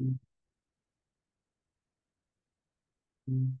嗯嗯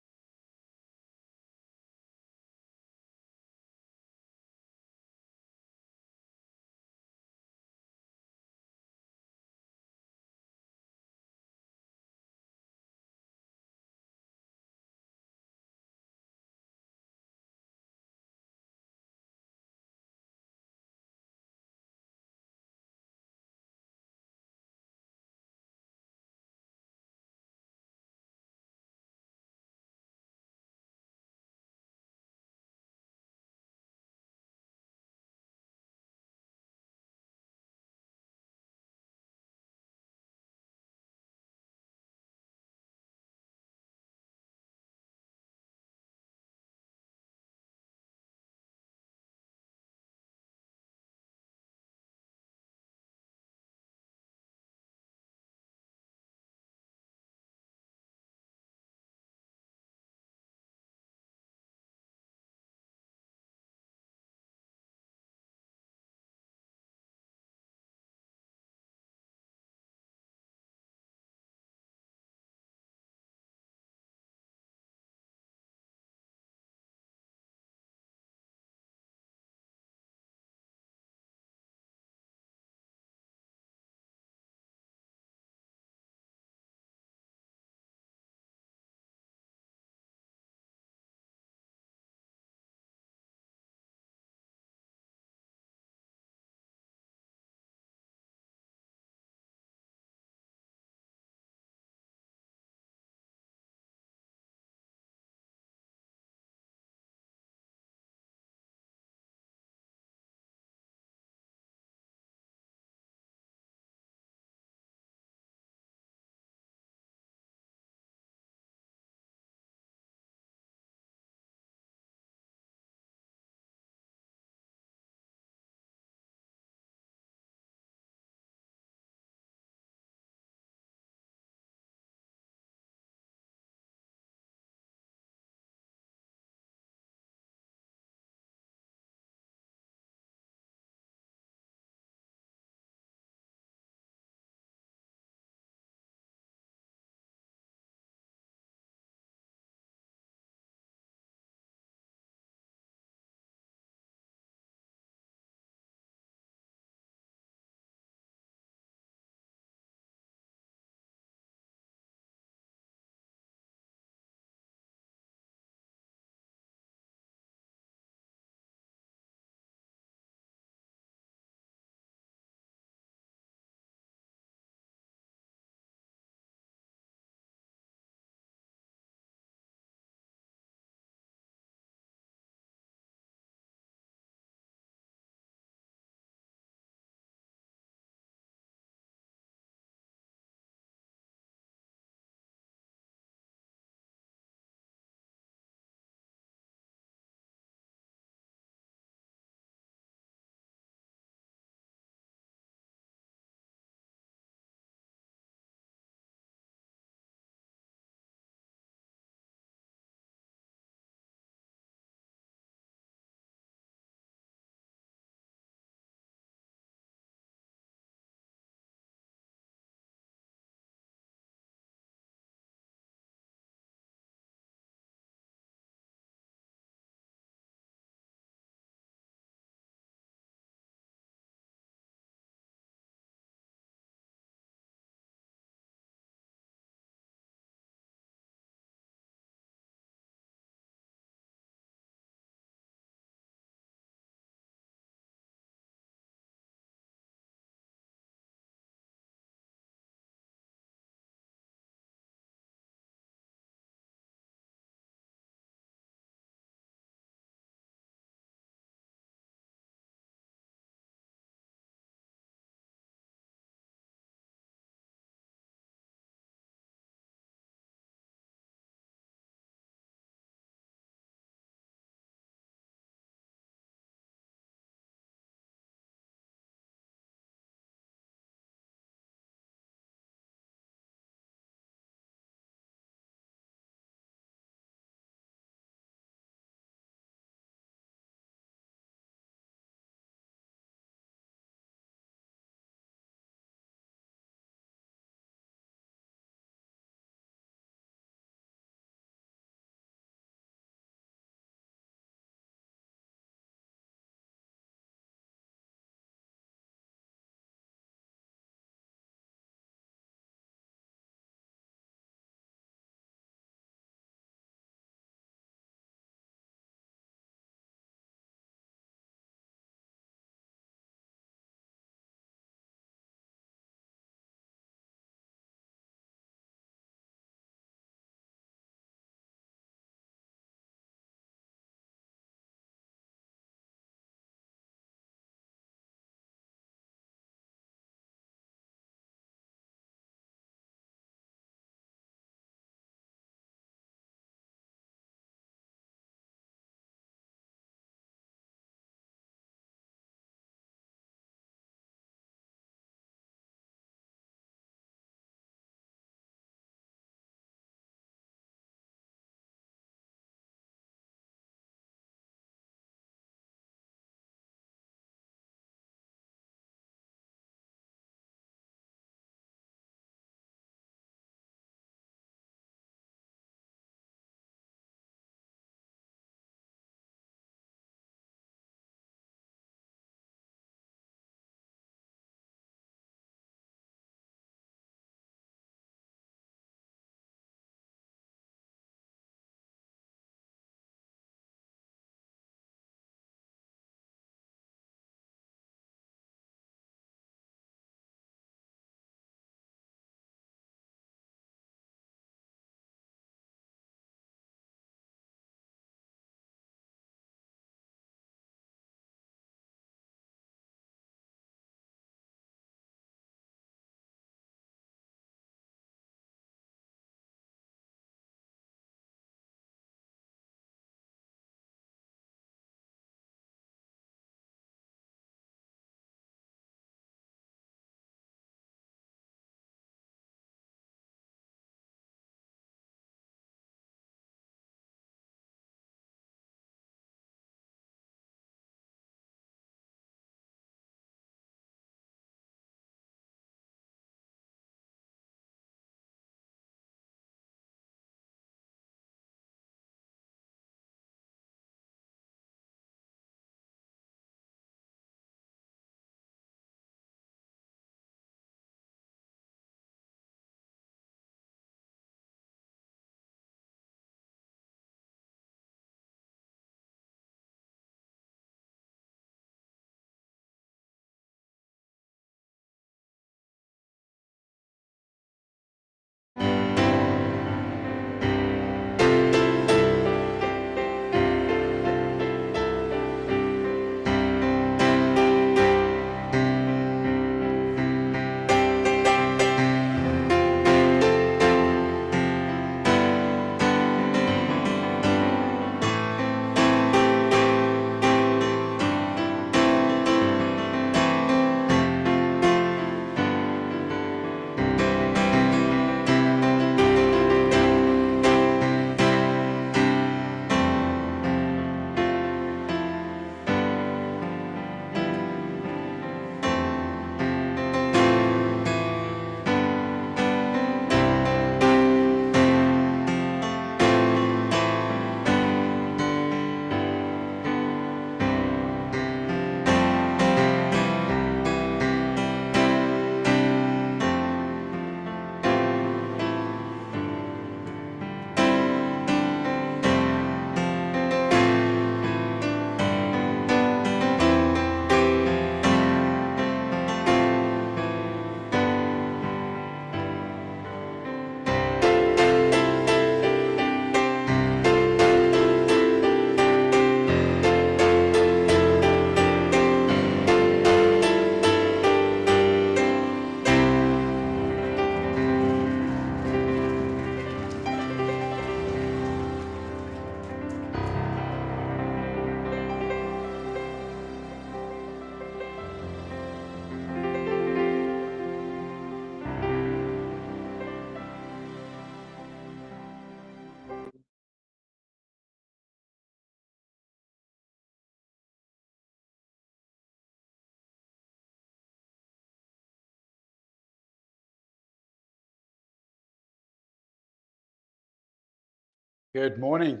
Good morning.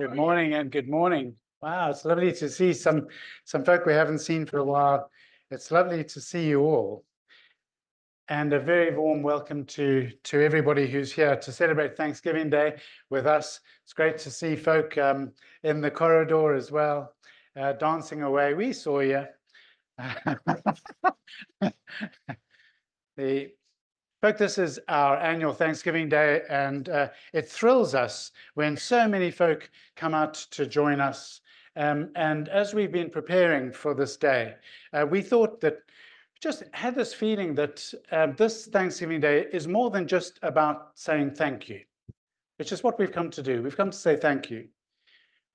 Good morning and good morning. Wow, it's lovely to see some some folk we haven't seen for a while. It's lovely to see you all. And a very warm welcome to to everybody who's here to celebrate Thanksgiving Day with us. It's great to see folk um, in the corridor as well, uh, dancing away. We saw you. the Folk, this is our annual Thanksgiving Day, and uh, it thrills us when so many folk come out to join us. Um, and as we've been preparing for this day, uh, we thought that just had this feeling that uh, this Thanksgiving Day is more than just about saying thank you, which is what we've come to do. We've come to say thank you,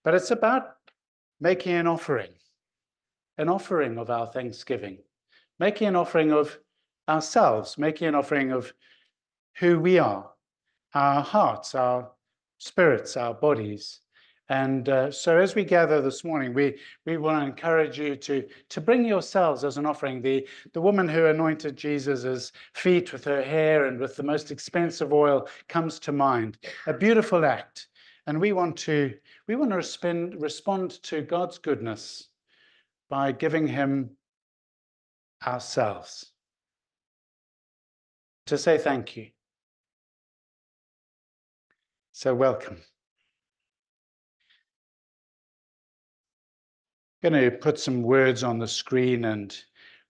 but it's about making an offering, an offering of our thanksgiving, making an offering of ourselves, making an offering of who we are, our hearts, our spirits, our bodies. And uh, so as we gather this morning, we, we want to encourage you to, to bring yourselves as an offering. The, the woman who anointed Jesus' feet with her hair and with the most expensive oil comes to mind. A beautiful act. And we want to, we want to respond, respond to God's goodness by giving him ourselves to say thank you. So, welcome. I'm going to put some words on the screen and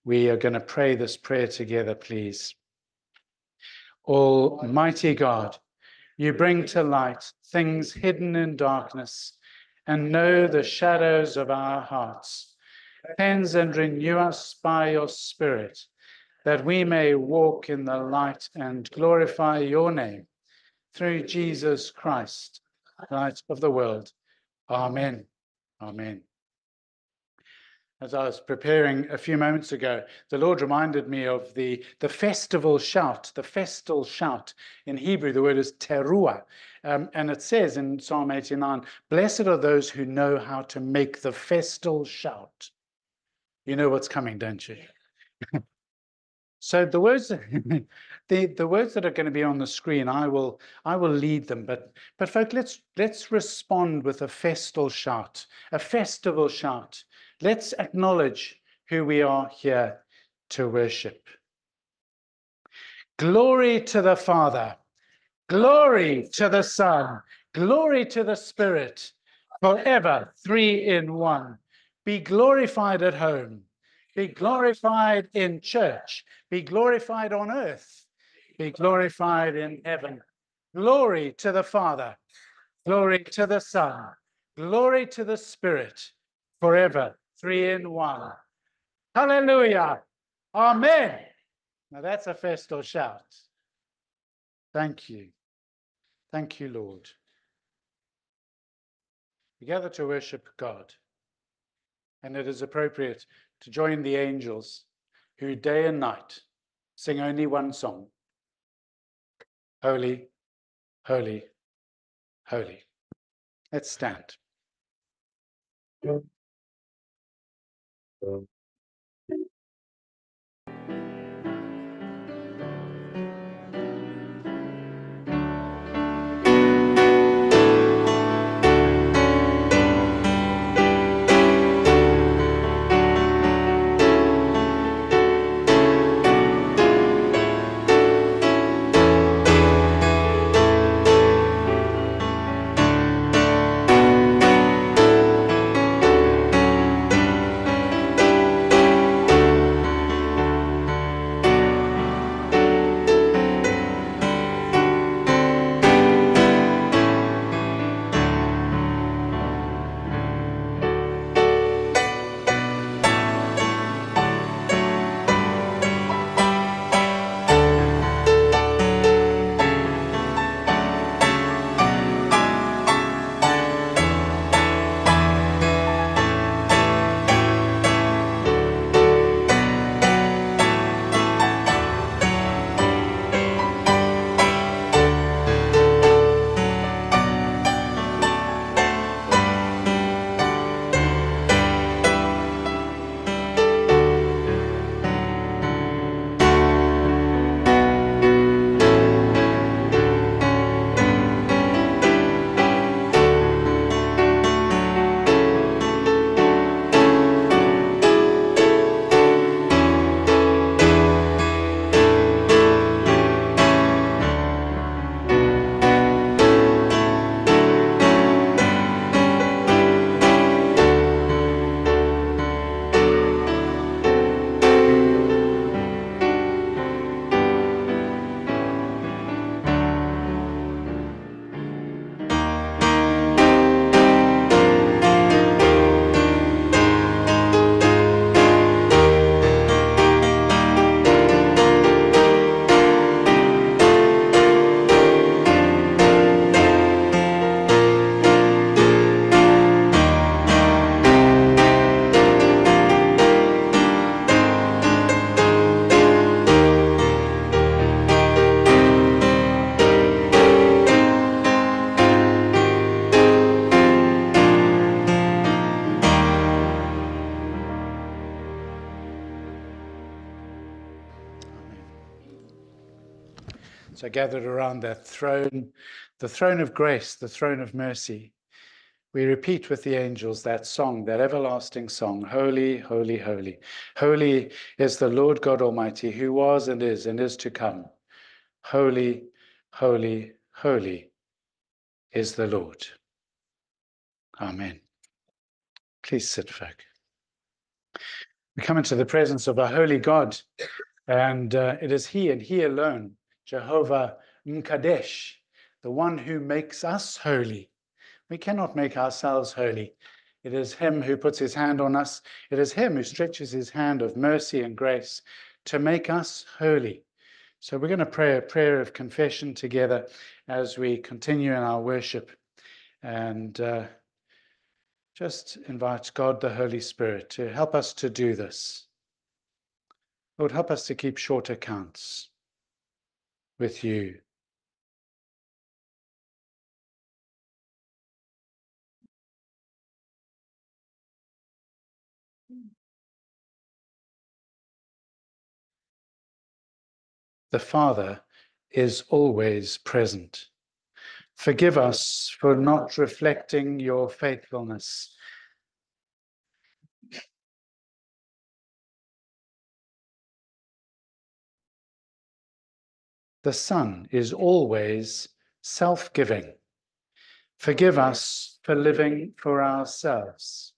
we are going to pray this prayer together, please. Almighty God, you bring to light things hidden in darkness and know the shadows of our hearts. Cleanse and renew us by your Spirit that we may walk in the light and glorify your name through Jesus Christ, light of the world. Amen. Amen. As I was preparing a few moments ago, the Lord reminded me of the, the festival shout, the festal shout. In Hebrew, the word is teruah. Um, and it says in Psalm 89 Blessed are those who know how to make the festal shout. You know what's coming, don't you? So the words, the, the words that are going to be on the screen, I will I will lead them. But but folk, let's let's respond with a festal shout, a festival shout. Let's acknowledge who we are here to worship. Glory to the Father, glory to the Son, glory to the Spirit, forever three in one. Be glorified at home be glorified in church, be glorified on earth, be glorified in heaven. Glory to the Father, glory to the Son, glory to the Spirit, forever, three in one. Hallelujah. Amen. Now that's a festal shout. Thank you. Thank you, Lord. We gather to worship God, and it is appropriate to join the angels who day and night sing only one song Holy, holy, holy. Let's stand. So gathered around that throne, the throne of grace, the throne of mercy, we repeat with the angels that song, that everlasting song Holy, holy, holy. Holy is the Lord God Almighty, who was and is and is to come. Holy, holy, holy is the Lord. Amen. Please sit, folk. We come into the presence of our holy God, and uh, it is He and He alone Jehovah Mkadesh, the one who makes us holy. We cannot make ourselves holy. It is Him who puts His hand on us. It is Him who stretches His hand of mercy and grace to make us holy. So we're going to pray a prayer of confession together as we continue in our worship and uh, just invite God the Holy Spirit to help us to do this. Lord, help us to keep short accounts with you. Mm. The Father is always present. Forgive us for not reflecting your faithfulness. The Son is always self giving. Forgive us for living for ourselves.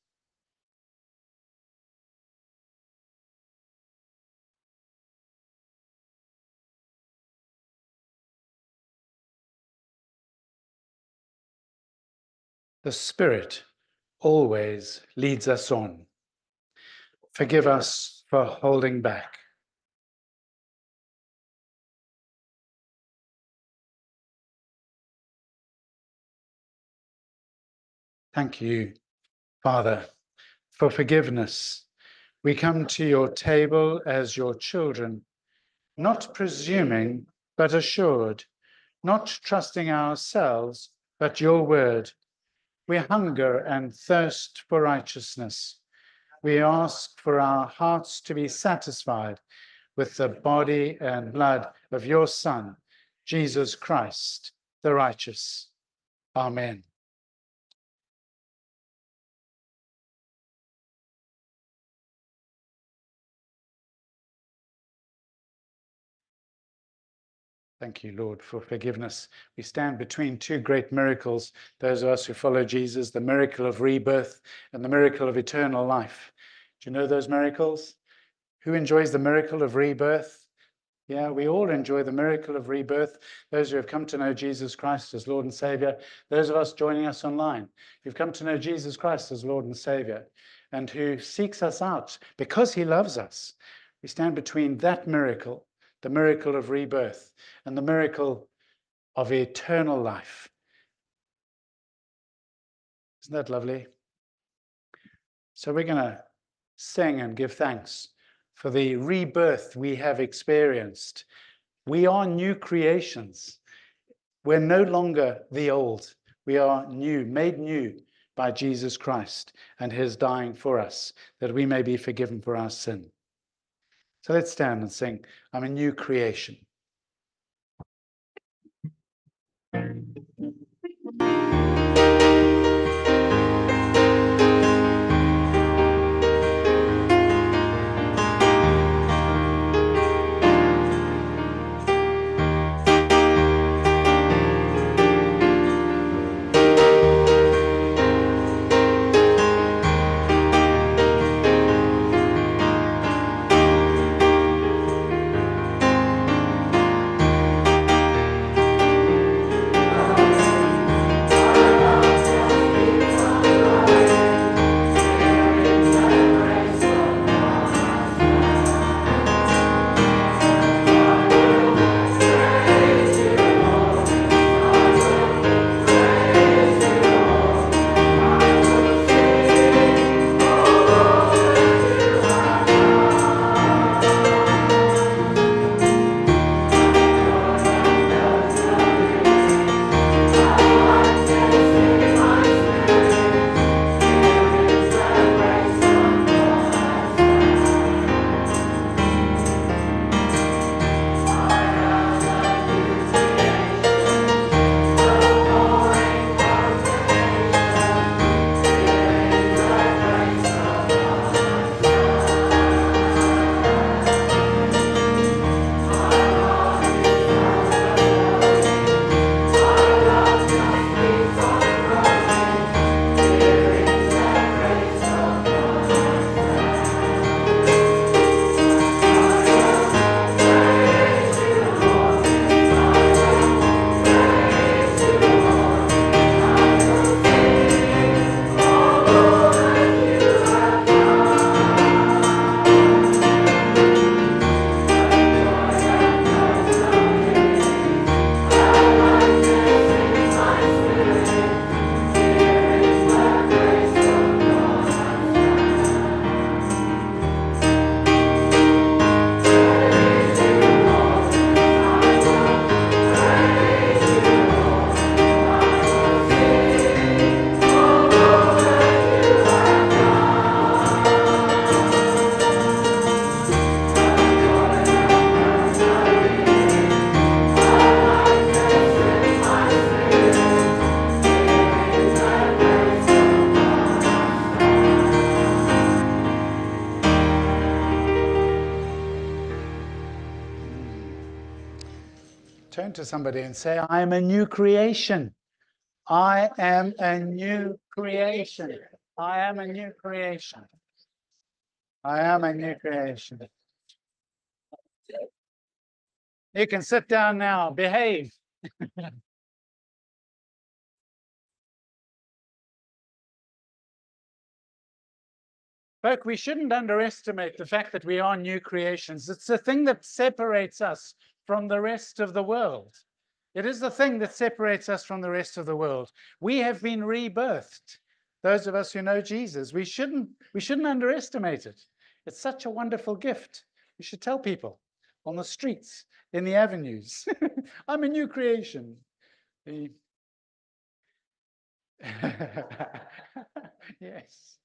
The Spirit always leads us on. Forgive us for holding back. Thank you, Father, for forgiveness. We come to your table as your children, not presuming, but assured, not trusting ourselves, but your word. We hunger and thirst for righteousness. We ask for our hearts to be satisfied with the body and blood of your Son, Jesus Christ, the righteous. Amen. Thank you, Lord, for forgiveness. We stand between two great miracles, those of us who follow Jesus, the miracle of rebirth and the miracle of eternal life. Do you know those miracles? Who enjoys the miracle of rebirth? Yeah, we all enjoy the miracle of rebirth. Those who have come to know Jesus Christ as Lord and Savior, those of us joining us online who've come to know Jesus Christ as Lord and Savior, and who seeks us out because he loves us. We stand between that miracle the miracle of rebirth and the miracle of eternal life. Isn't that lovely? So we're going to sing and give thanks for the rebirth we have experienced. We are new creations. We're no longer the old. We are new, made new by Jesus Christ and his dying for us, that we may be forgiven for our sin. So let's stand and sing, I'm a new creation. Somebody and say, I am a new creation. I am a new creation. I am a new creation. I am a new creation. You can sit down now, behave. Folk, we shouldn't underestimate the fact that we are new creations. It's the thing that separates us from the rest of the world. It is the thing that separates us from the rest of the world. We have been rebirthed. Those of us who know Jesus, we shouldn't, we shouldn't underestimate it. It's such a wonderful gift. You should tell people on the streets, in the avenues, I'm a new creation. Yes.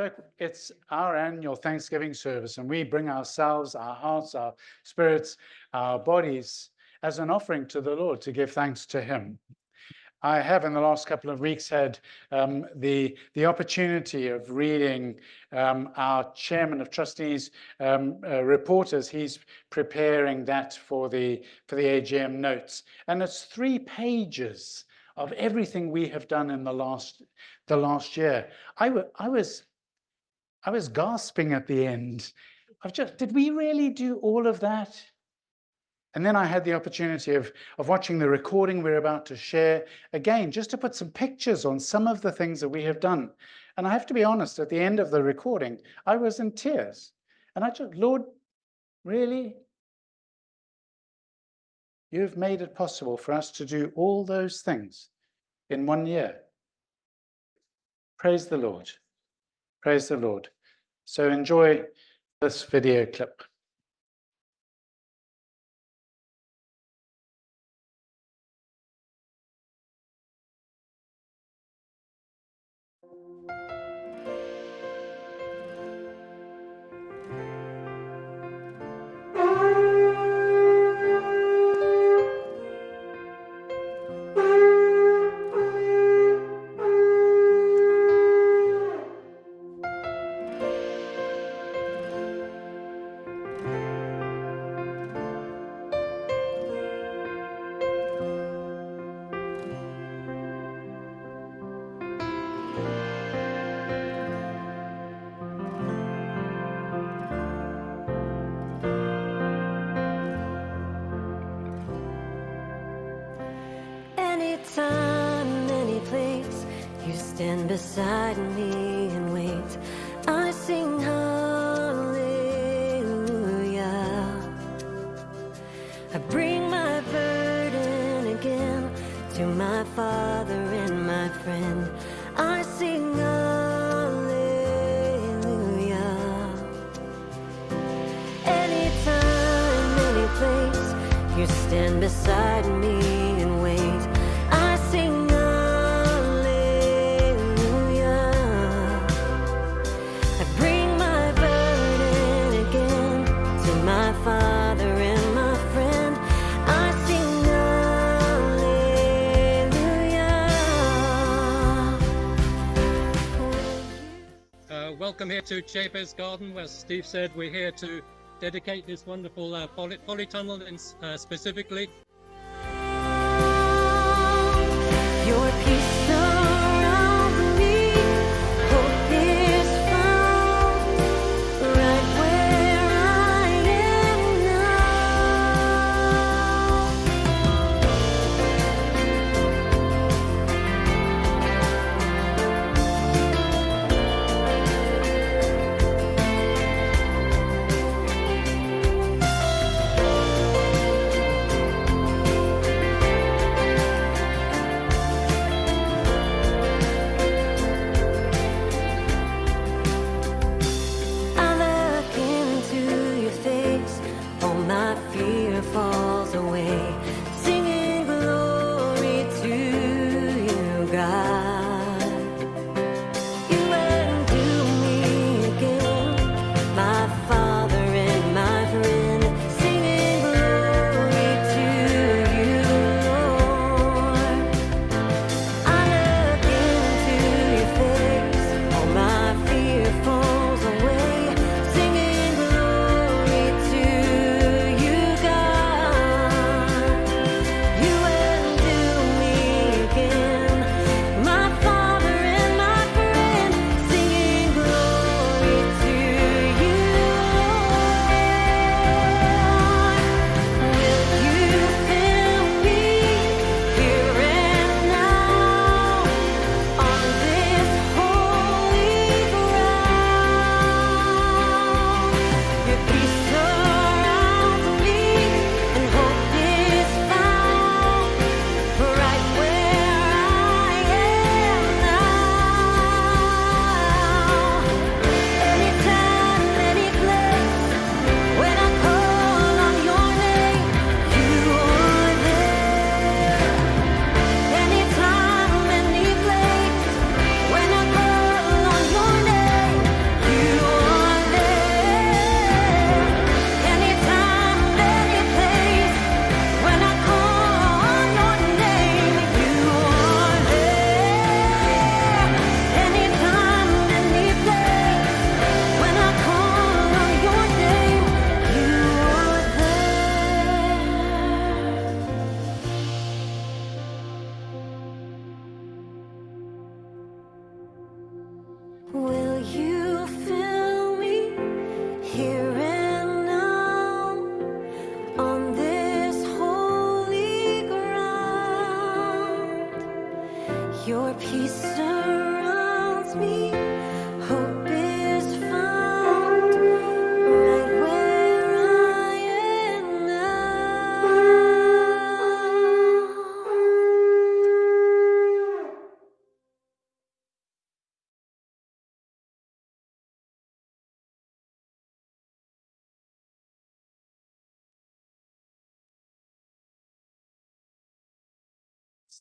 But it's our annual Thanksgiving service, and we bring ourselves, our hearts, our spirits, our bodies as an offering to the Lord to give thanks to Him. I have in the last couple of weeks had um, the the opportunity of reading um, our chairman of trustees um, uh, report as he's preparing that for the for the AGM notes, and it's three pages of everything we have done in the last the last year. I, I was I was gasping at the end. I've just, did we really do all of that? And then I had the opportunity of, of watching the recording we're about to share again, just to put some pictures on some of the things that we have done. And I have to be honest, at the end of the recording, I was in tears. And I just, Lord, really? You've made it possible for us to do all those things in one year. Praise the Lord. Praise the Lord. So enjoy this video clip. Here to Chapez Garden, where Steve said we're here to dedicate this wonderful uh, poly- polytunnel in, uh, specifically. Your peace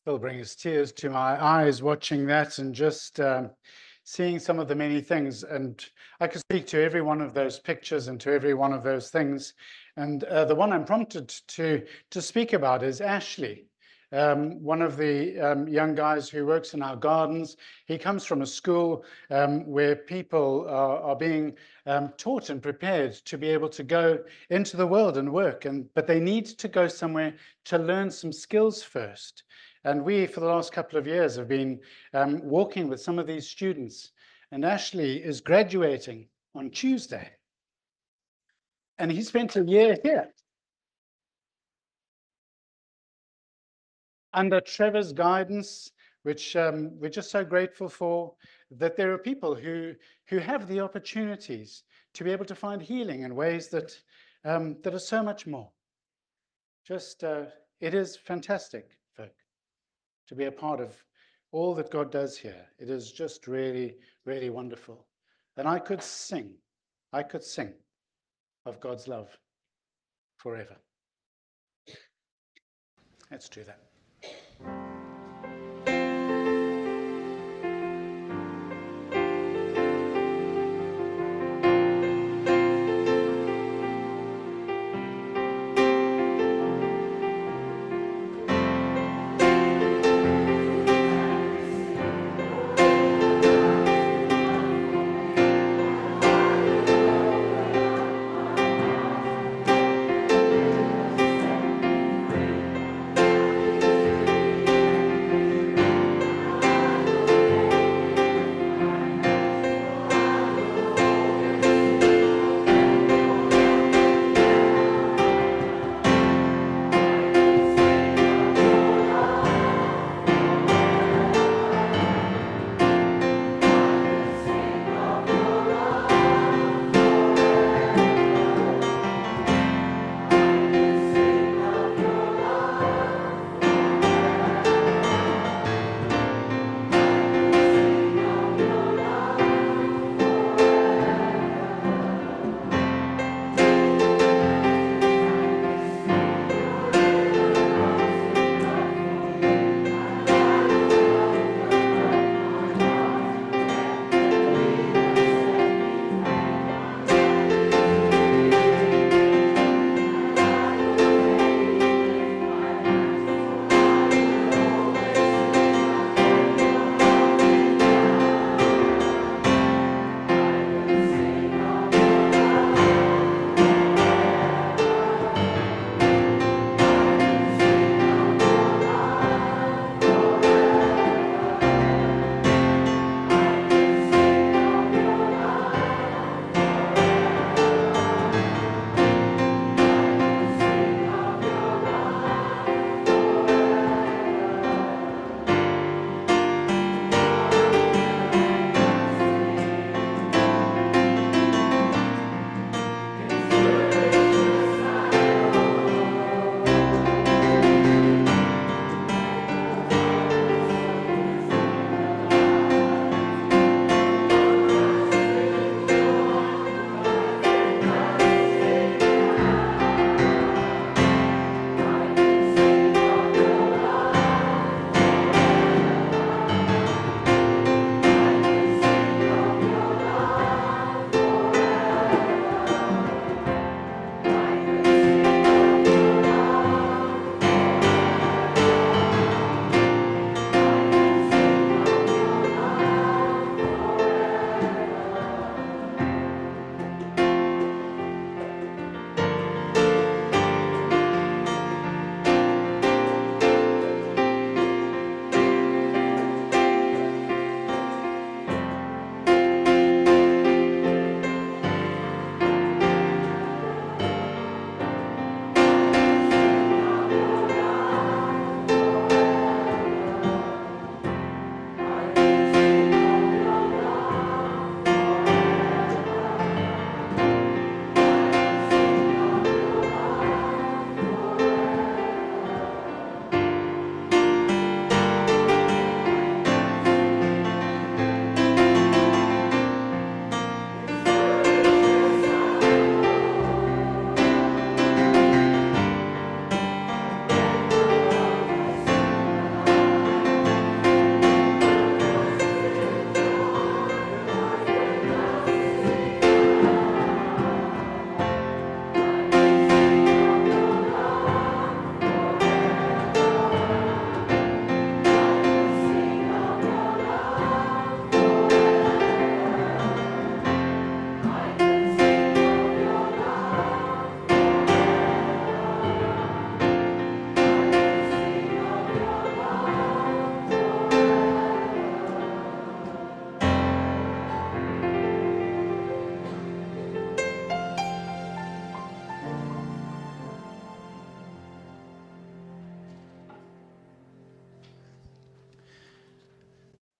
Still brings tears to my eyes watching that and just um, seeing some of the many things. And I could speak to every one of those pictures and to every one of those things. And uh, the one I'm prompted to to speak about is Ashley. Um, one of the um, young guys who works in our gardens. He comes from a school um, where people are, are being um, taught and prepared to be able to go into the world and work. And but they need to go somewhere to learn some skills first. And we, for the last couple of years, have been um, walking with some of these students. And Ashley is graduating on Tuesday. And he spent a year here. Under Trevor's guidance, which um, we're just so grateful for, that there are people who, who have the opportunities to be able to find healing in ways that, um, that are so much more. Just, uh, it is fantastic, to be a part of all that God does here. It is just really, really wonderful. And I could sing, I could sing of God's love forever. Let's do that.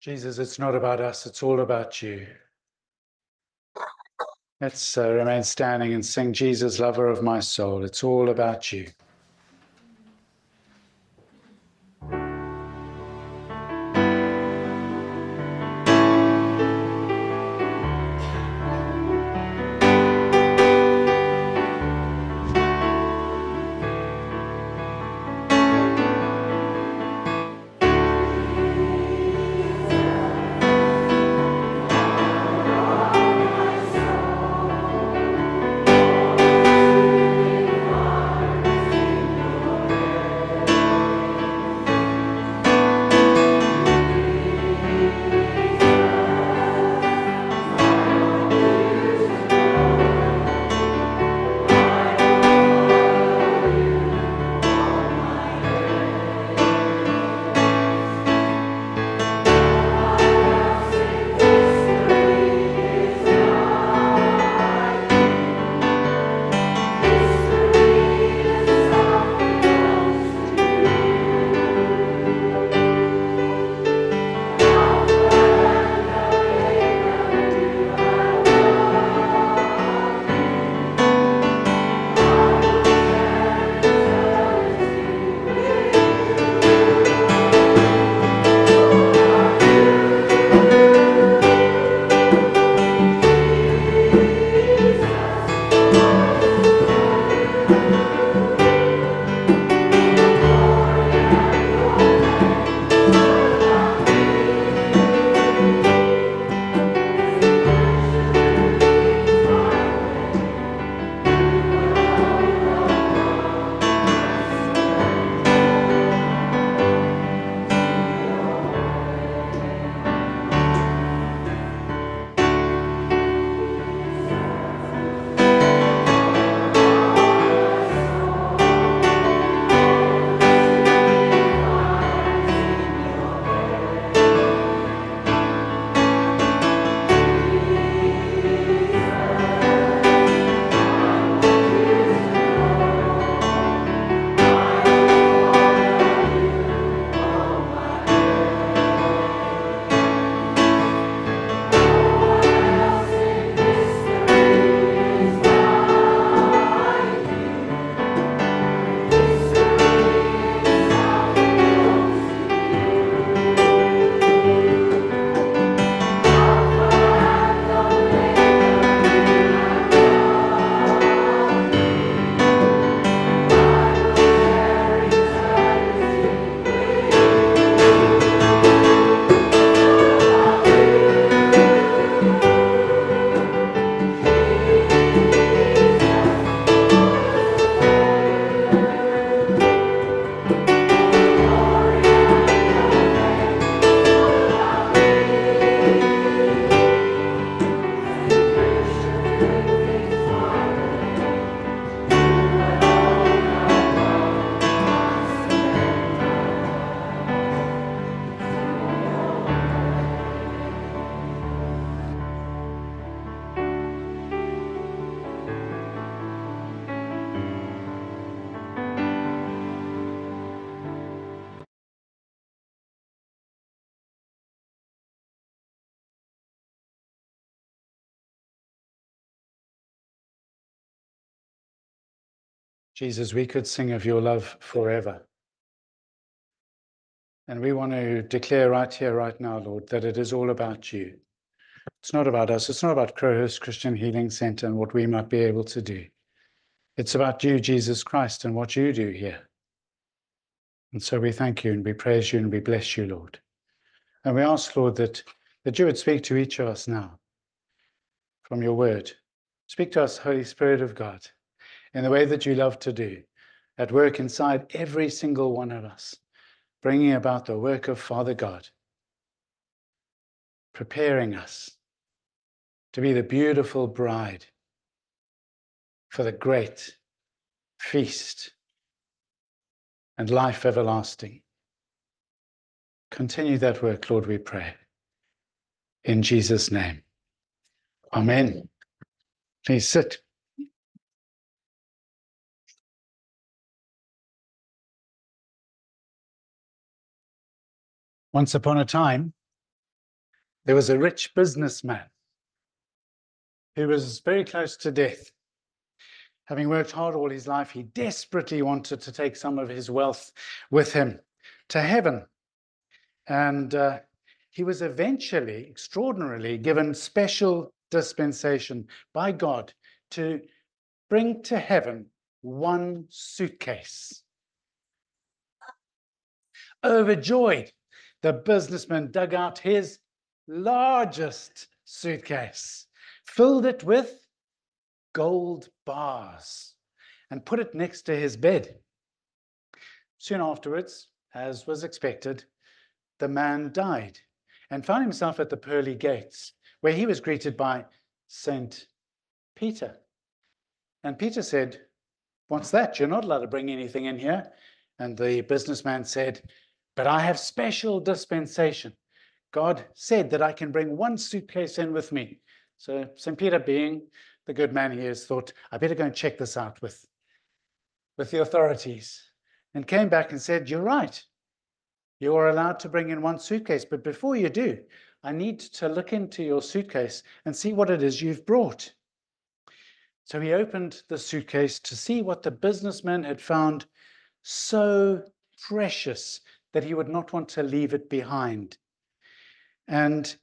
Jesus, it's not about us, it's all about you. Let's uh, remain standing and sing, Jesus, lover of my soul. It's all about you. Jesus, we could sing of your love forever. And we want to declare right here, right now, Lord, that it is all about you. It's not about us. It's not about Crowhurst Christian Healing Center and what we might be able to do. It's about you, Jesus Christ, and what you do here. And so we thank you and we praise you and we bless you, Lord. And we ask, Lord, that, that you would speak to each of us now from your word. Speak to us, Holy Spirit of God in the way that you love to do, at work inside every single one of us, bringing about the work of Father God, preparing us to be the beautiful bride for the great feast and life everlasting. Continue that work, Lord, we pray. In Jesus' name. Amen. Please sit. Once upon a time, There was a rich businessman who was very close to death. Having worked hard all his life, he desperately wanted to take some of his wealth with him to heaven. And uh, he was eventually, extraordinarily, given special dispensation by God to bring to heaven one suitcase. Overjoyed, the businessman dug out his largest suitcase, filled it with gold bars, and put it next to his bed. Soon afterwards, as was expected, the man died and found himself at the pearly gates, where he was greeted by Saint Peter. And Peter said, What's that? You're not allowed to bring anything in here. And the businessman said, But I have special dispensation. God said that I can bring one suitcase in with me. So St. Peter, being the good man he is, thought, I better go and check this out with, with the authorities. And came back and said, You're right. You are allowed to bring in one suitcase. But before you do, I need to look into your suitcase and see what it is you've brought. So he opened the suitcase to see what the businessman had found so precious that he would not want to leave it behind. And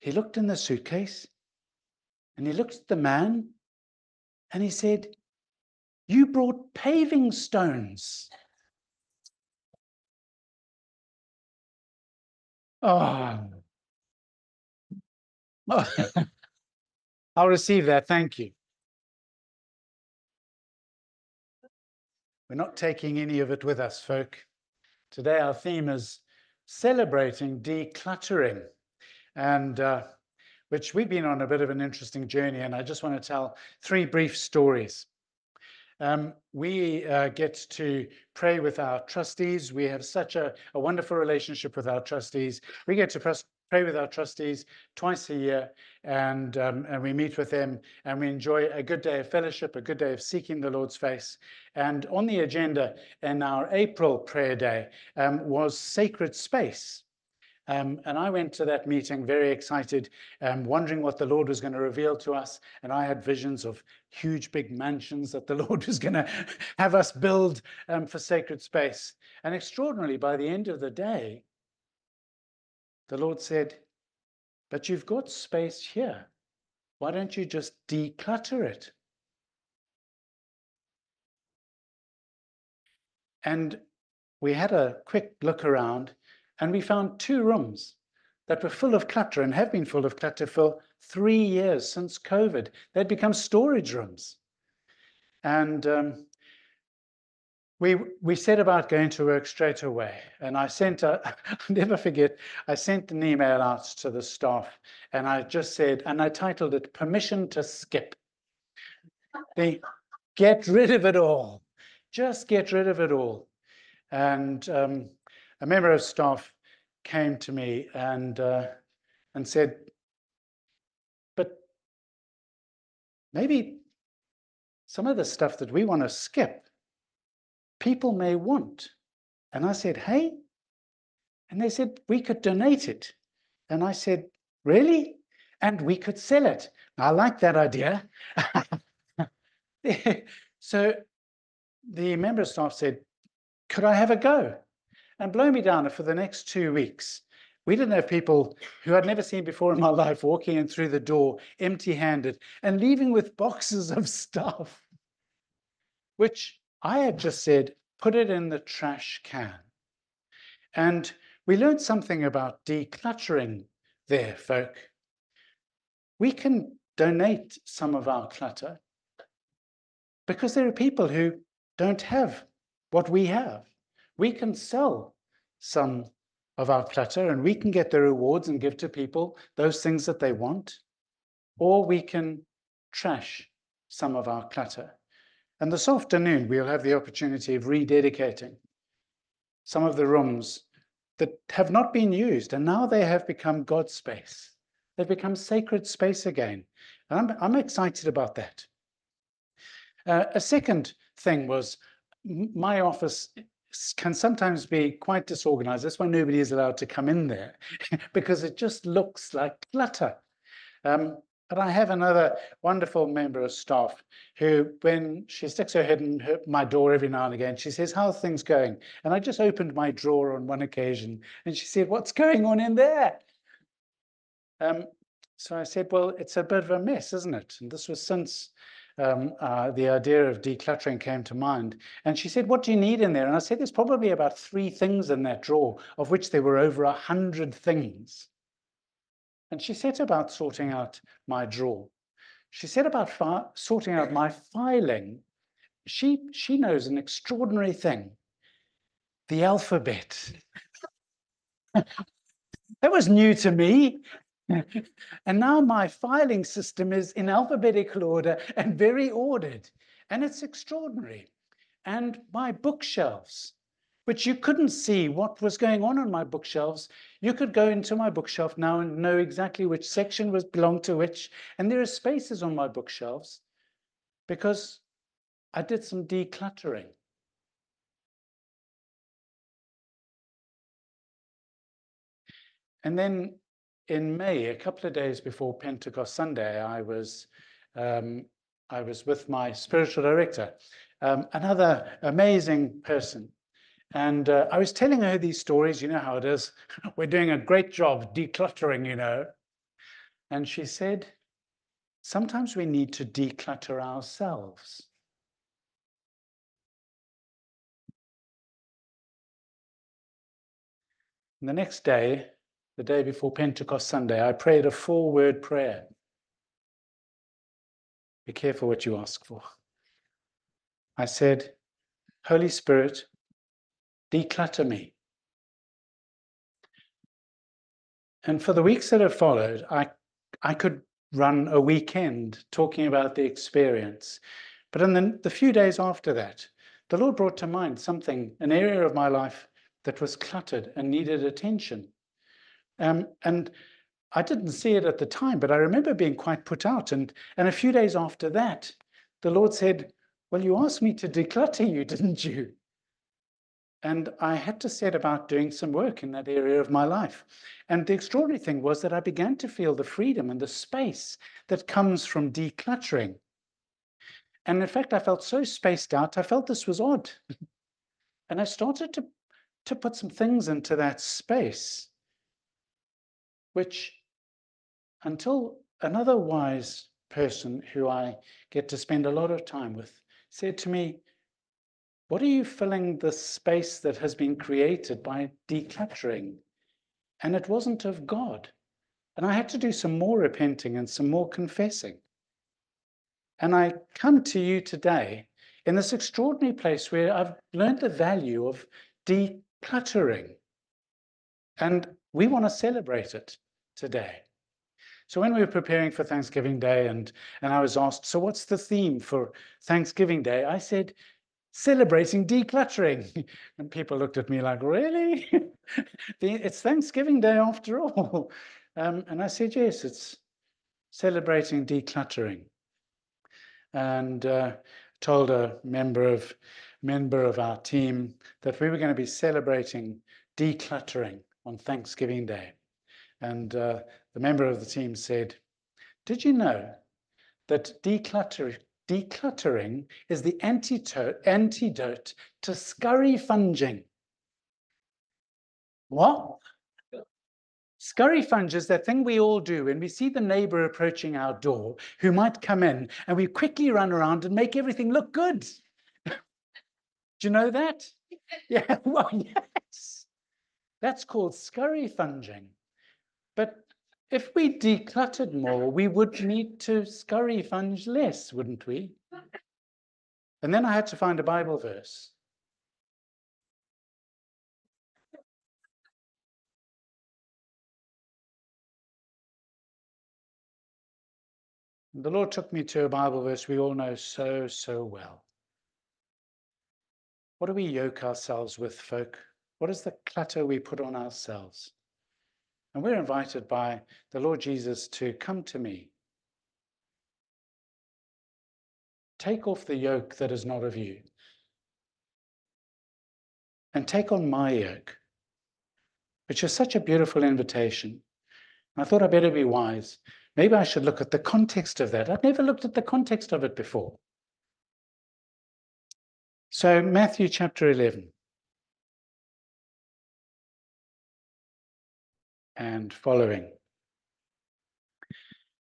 he looked in the suitcase and he looked at the man and he said, You brought paving stones. Oh. oh. I'll receive that. Thank you. We're not taking any of it with us, folk. Today, our theme is celebrating decluttering, and uh, which we've been on a bit of an interesting journey. And I just want to tell three brief stories. Um, we uh, get to pray with our trustees. We have such a, a wonderful relationship with our trustees. We get to pray with our trustees twice a year, and um, and we meet with them, and we enjoy a good day of fellowship, a good day of seeking the Lord's face. And on the agenda in our April prayer day um, was sacred space. Um, and I went to that meeting very excited, um, wondering what the Lord was going to reveal to us. And I had visions of huge, big mansions that the Lord was going to have us build um, for sacred space. And extraordinarily, by the end of the day, the Lord said, But you've got space here. Why don't you just declutter it? And we had a quick look around and we found two rooms that were full of clutter and have been full of clutter for three years since COVID. They'd become storage rooms. And um, we, we set about going to work straight away. And I sent, a, I'll never forget, I sent an email out to the staff and I just said, and I titled it Permission to Skip. They get rid of it all. Just get rid of it all. And um, a member of staff came to me and uh, and said, "But maybe some of the stuff that we want to skip, people may want." And I said, "Hey," and they said we could donate it, and I said, "Really?" And we could sell it. I like that idea. so the member of staff said, "Could I have a go?" And blow me down for the next two weeks, we didn't have people who I'd never seen before in my life walking in through the door empty handed and leaving with boxes of stuff, which I had just said, put it in the trash can. And we learned something about decluttering there, folk. We can donate some of our clutter because there are people who don't have what we have. We can sell some of our clutter and we can get the rewards and give to people those things that they want, or we can trash some of our clutter. And this afternoon, we'll have the opportunity of rededicating some of the rooms that have not been used, and now they have become God's space. They've become sacred space again. And I'm, I'm excited about that. Uh, a second thing was my office can sometimes be quite disorganized. That's why nobody is allowed to come in there because it just looks like clutter. Um, but I have another wonderful member of staff who, when she sticks her head in her, my door every now and again, she says, How are things going? And I just opened my drawer on one occasion and she said, What's going on in there? Um, so I said, Well, it's a bit of a mess, isn't it? And this was since um, uh, the idea of decluttering came to mind. And she said, What do you need in there? And I said, There's probably about three things in that drawer, of which there were over a hundred things. And she set about sorting out my drawer. She set about sorting out my filing. She, she knows an extraordinary thing the alphabet. that was new to me. and now my filing system is in alphabetical order and very ordered. And it's extraordinary. And my bookshelves, which you couldn't see what was going on on my bookshelves. You could go into my bookshelf now and know exactly which section was belonged to which. And there are spaces on my bookshelves because I did some decluttering. And then in May, a couple of days before Pentecost Sunday, I was um, I was with my spiritual director, um, another amazing person. And uh, I was telling her these stories. You know how it is. We're doing a great job decluttering, you know. And she said, sometimes we need to declutter ourselves. And the next day, the day before Pentecost Sunday, I prayed a four word prayer. Be careful what you ask for. I said, Holy Spirit, declutter me. And for the weeks that have followed, I, I could run a weekend talking about the experience. But in the, the few days after that, the Lord brought to mind something, an area of my life that was cluttered and needed attention. Um, and I didn't see it at the time, but I remember being quite put out. And, and a few days after that, the Lord said, Well, you asked me to declutter you, didn't you? And I had to set about doing some work in that area of my life. And the extraordinary thing was that I began to feel the freedom and the space that comes from decluttering. And in fact, I felt so spaced out, I felt this was odd. and I started to, to put some things into that space, which until another wise person who I get to spend a lot of time with said to me, What are you filling the space that has been created by decluttering? And it wasn't of God. And I had to do some more repenting and some more confessing. And I come to you today in this extraordinary place where I've learned the value of decluttering. And we want to celebrate it today. So when we were preparing for Thanksgiving Day and, and I was asked, so what's the theme for Thanksgiving Day? I said, celebrating decluttering. And people looked at me like, really? it's Thanksgiving Day after all. Um, and I said, yes, it's celebrating decluttering. And uh, told a member of member of our team that we were going to be celebrating decluttering on Thanksgiving Day. And uh, the member of the team said, Did you know that declutter, decluttering is the antidote, antidote to scurry funging? What? Scurry funge is that thing we all do when we see the neighbor approaching our door who might come in and we quickly run around and make everything look good. do you know that? Yeah, well, yes. That's called scurry funging. If we decluttered more, we would need to scurry funge less, wouldn't we? And then I had to find a Bible verse. The Lord took me to a Bible verse we all know so, so well. What do we yoke ourselves with, folk? What is the clutter we put on ourselves? And we're invited by the Lord Jesus to come to me. Take off the yoke that is not of you. and take on my yoke, which is such a beautiful invitation. I thought I better be wise. Maybe I should look at the context of that. I've never looked at the context of it before. So, Matthew chapter 11 and following.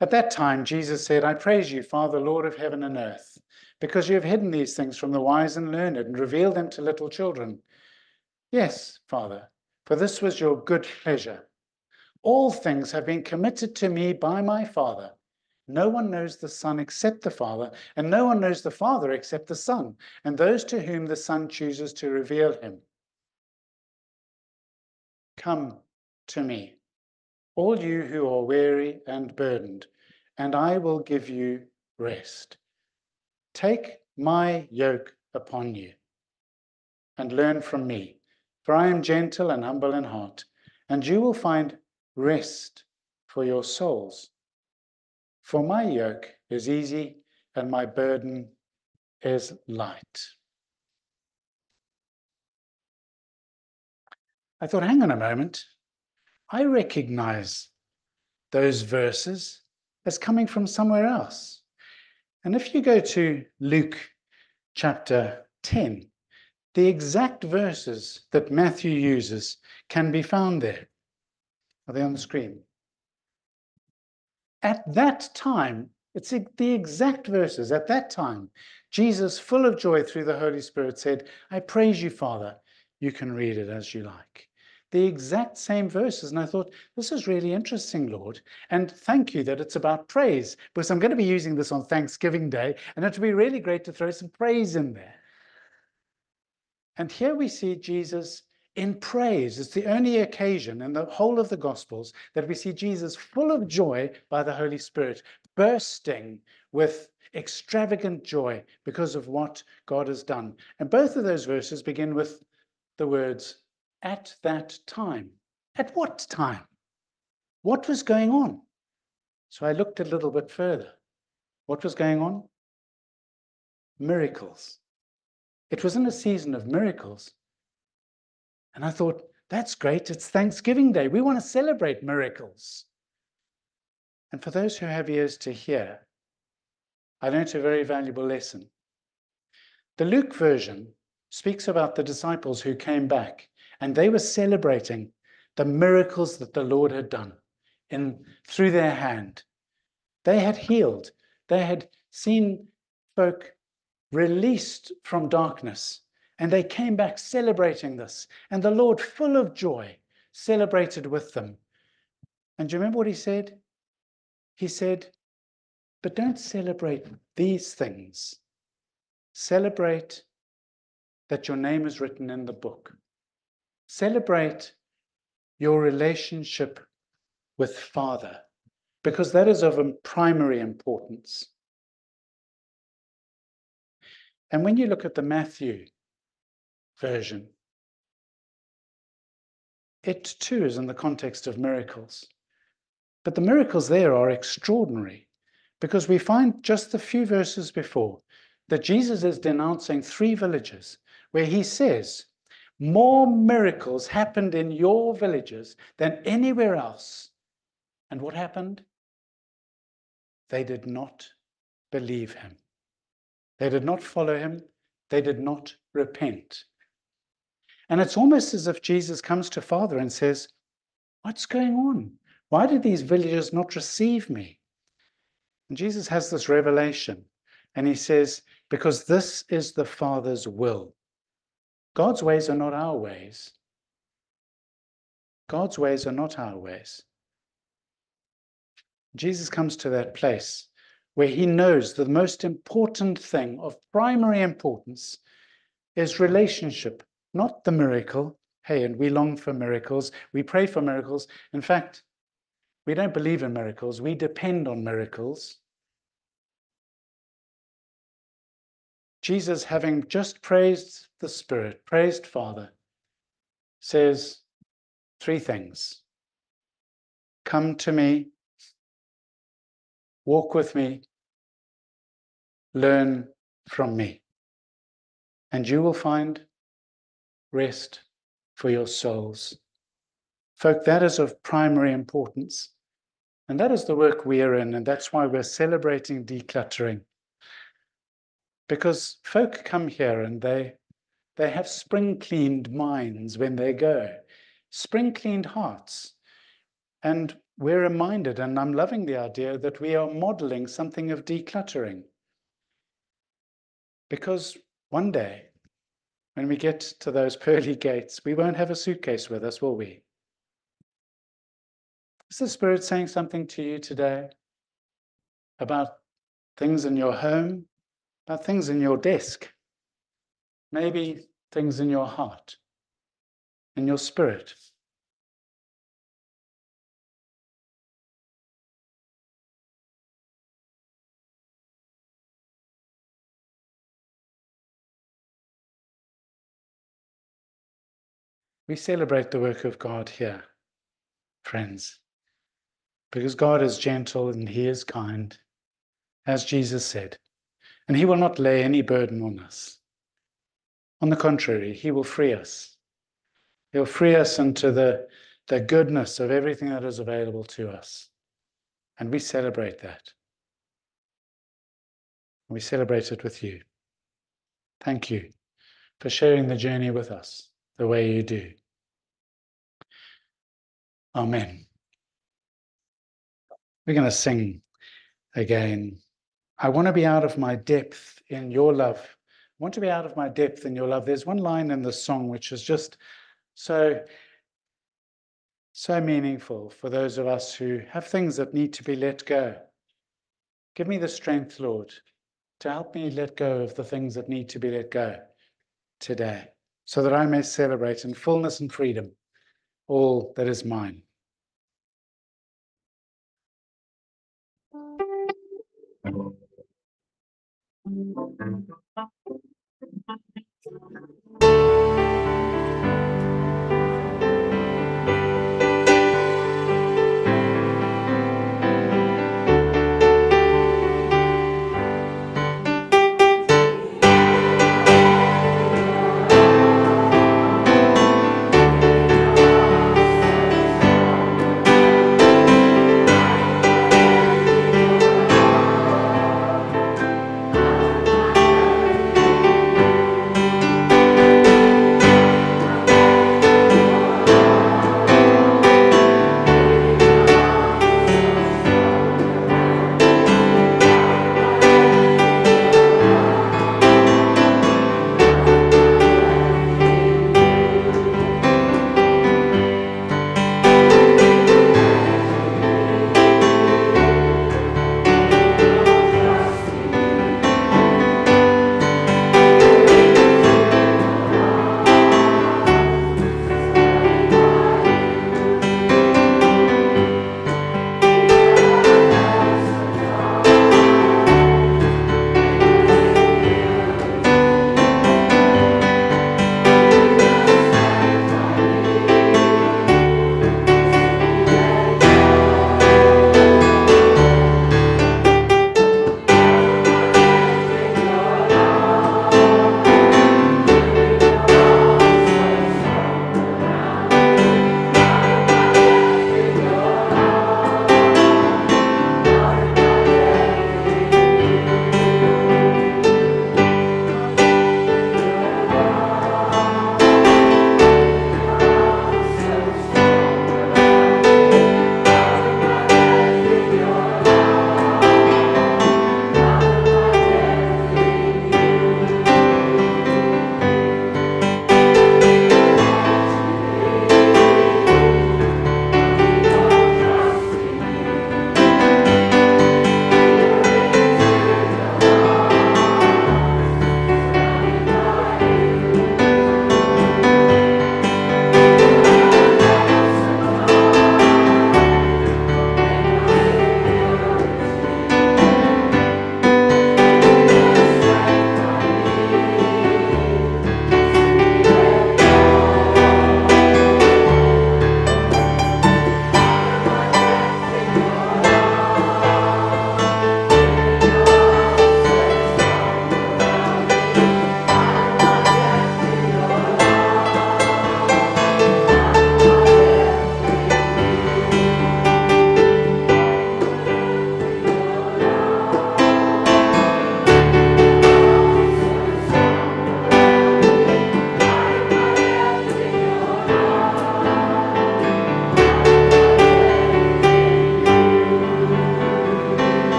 At that time, Jesus said, I praise you, Father, Lord of heaven and earth, because you have hidden these things from the wise and learned and revealed them to little children. Yes, Father, for this was your good pleasure. All things have been committed to me by my Father. No one knows the Son except the Father, and no one knows the Father except the Son, and those to whom the Son chooses to reveal him. Come to me, all you who are weary and burdened, and I will give you rest. Take my yoke upon you and learn from me, for I am gentle and humble in heart, and you will find rest for your souls. For my yoke is easy and my burden is light. I thought, hang on a moment. I recognize those verses as coming from somewhere else. And if you go to Luke chapter 10, the exact verses that Matthew uses can be found there. Are they on the screen? At that time, it's the exact verses. At that time, Jesus, full of joy through the Holy Spirit, said, I praise you, Father. You can read it as you like. The exact same verses. And I thought, this is really interesting, Lord. And thank you that it's about praise, because I'm going to be using this on Thanksgiving Day, and it would be really great to throw some praise in there. And here we see Jesus in praise. It's the only occasion in the whole of the Gospels that we see Jesus full of joy by the Holy Spirit, bursting with extravagant joy because of what God has done. And both of those verses begin with the words, at that time. At what time? What was going on? So I looked a little bit further. What was going on? Miracles. It was in a season of miracles. And I thought, that's great. It's Thanksgiving Day. We want to celebrate miracles. And for those who have ears to hear, I learned a very valuable lesson. The Luke version speaks about the disciples who came back and they were celebrating the miracles that the Lord had done in through their hand. They had healed. They had seen folk released from darkness and they came back celebrating this. And the Lord, full of joy, celebrated with them. And do you remember what he said? He said, But don't celebrate these things. Celebrate that your name is written in the book. Celebrate your relationship with Father, because that is of primary importance. And when you look at the Matthew version. It too is in the context of miracles. But the miracles there are extraordinary because we find just a few verses before that Jesus is denouncing three villages where he says, More miracles happened in your villages than anywhere else. And what happened? They did not believe him. They did not follow him. They did not repent. And it's almost as if Jesus comes to Father and says, What's going on? Why did these villagers not receive me? And Jesus has this revelation and he says, Because this is the Father's will. God's ways are not our ways. God's ways are not our ways. Jesus comes to that place where he knows the most important thing of primary importance is relationship not the miracle. Hey, and we long for miracles. We pray for miracles. In fact, we don't believe in miracles. We depend on miracles. Jesus, having just praised the Spirit, praised Father, says three things Come to me, walk with me, learn from me, and you will find rest for your souls. Folk, that is of primary importance. And that is the work we are in, and that's why we're celebrating decluttering. Because folk come here and they, they have spring cleaned minds when they go, spring cleaned hearts. And we're reminded, and I'm loving the idea, that we are modeling something of decluttering. Because one day, when we get to those pearly gates, we won't have a suitcase with us, will we? Is the Spirit saying something to you today about things in your home, about things in your desk, maybe things in your heart, in your spirit? We celebrate the work of God here, friends, because God is gentle and He is kind, as Jesus said, and He will not lay any burden on us. On the contrary, He will free us. He'll free us into the, the goodness of everything that is available to us. And we celebrate that. We celebrate it with you. Thank you for sharing the journey with us the way you do. Amen. We're going to sing again. I want to be out of my depth in your love. I want to be out of my depth in your love. There's one line in the song which is just so so meaningful for those of us who have things that need to be let go. Give me the strength, Lord, to help me let go of the things that need to be let go today, so that I may celebrate in fullness and freedom all that is mine. Hello. Thank you.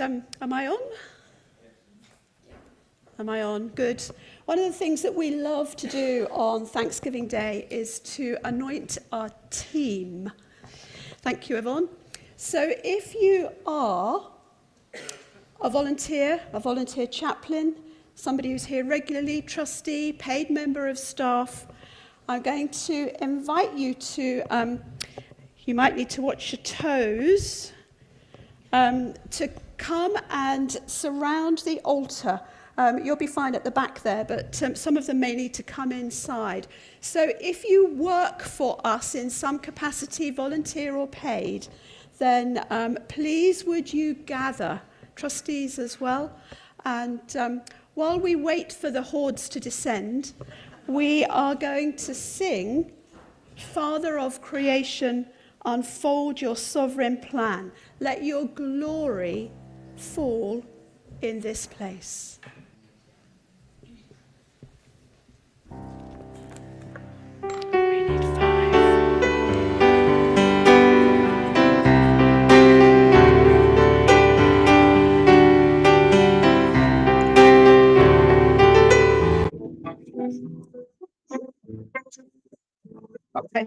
Um, am I on? Am I on? Good. One of the things that we love to do on Thanksgiving Day is to anoint our team. Thank you, Yvonne. So if you are a volunteer, a volunteer chaplain, somebody who's here regularly, trustee, paid member of staff, I'm going to invite you to, um, you might need to watch your toes, um, to come and surround the altar. Um, you'll be fine at the back there, but um, some of them may need to come inside. So if you work for us in some capacity, volunteer or paid, then um, please would you gather, trustees as well, and um, while we wait for the hordes to descend, we are going to sing Father of creation, unfold your sovereign plan. Let your glory fall in this place. Okay.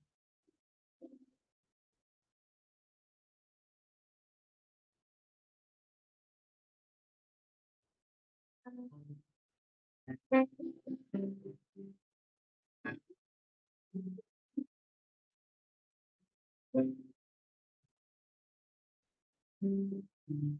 嗯。嗯。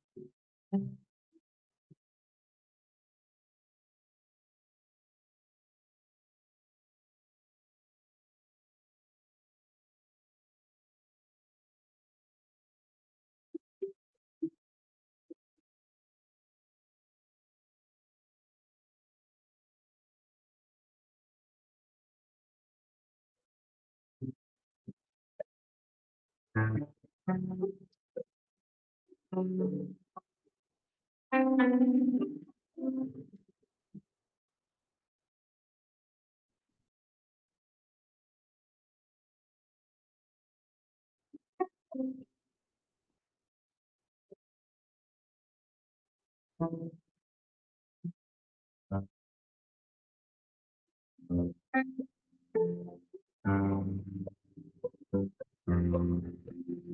Um, um, um,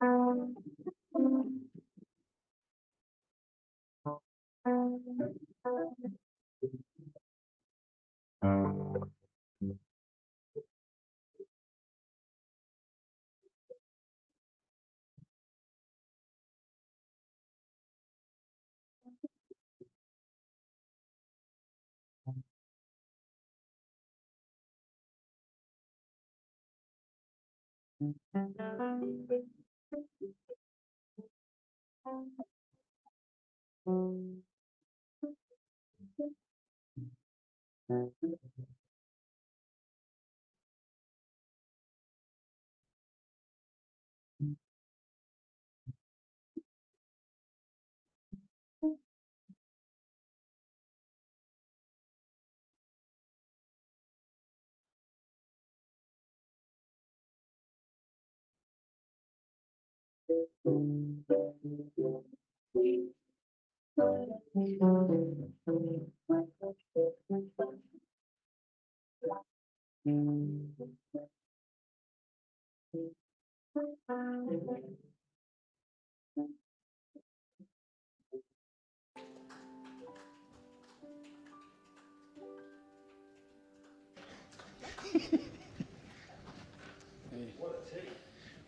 We need five.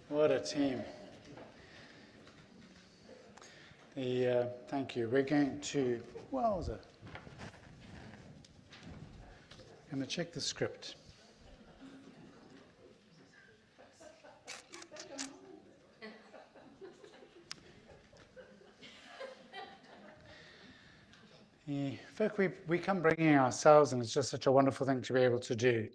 What a team. The, uh, thank you. We're going to, wowza. I'm going to check the script. Yeah, folk, we, we come bringing ourselves, and it's just such a wonderful thing to be able to do.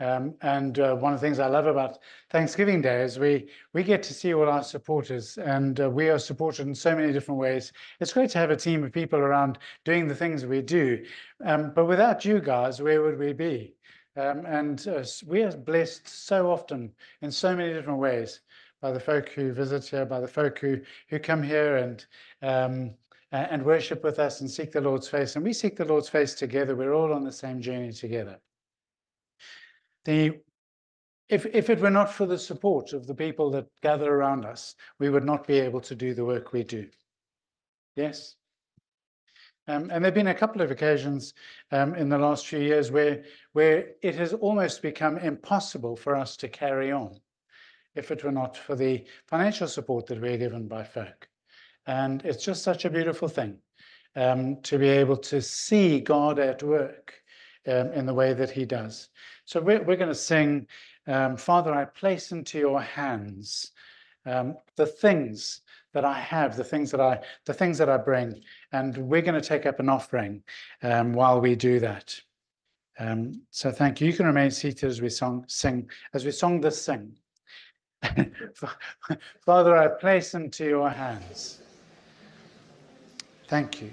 Um, and uh, one of the things I love about Thanksgiving Day is we we get to see all our supporters, and uh, we are supported in so many different ways. It's great to have a team of people around doing the things we do, um, but without you guys, where would we be? Um, and uh, we are blessed so often in so many different ways by the folk who visit here, by the folk who, who come here and, um, and worship with us and seek the Lord's face. And we seek the Lord's face together. We're all on the same journey together. The, if, if it were not for the support of the people that gather around us, we would not be able to do the work we do. Yes? Um, and there have been a couple of occasions um, in the last few years where, where it has almost become impossible for us to carry on if it were not for the financial support that we're given by folk. And it's just such a beautiful thing um, to be able to see God at work um, in the way that He does. So we're, we're going to sing, um, Father, I place into your hands um, the things that I have, the things that I, the things that I bring, and we're going to take up an offering um, while we do that. Um, so thank you. You can remain seated as we song, sing, as we song this sing. Father, I place into your hands. Thank you.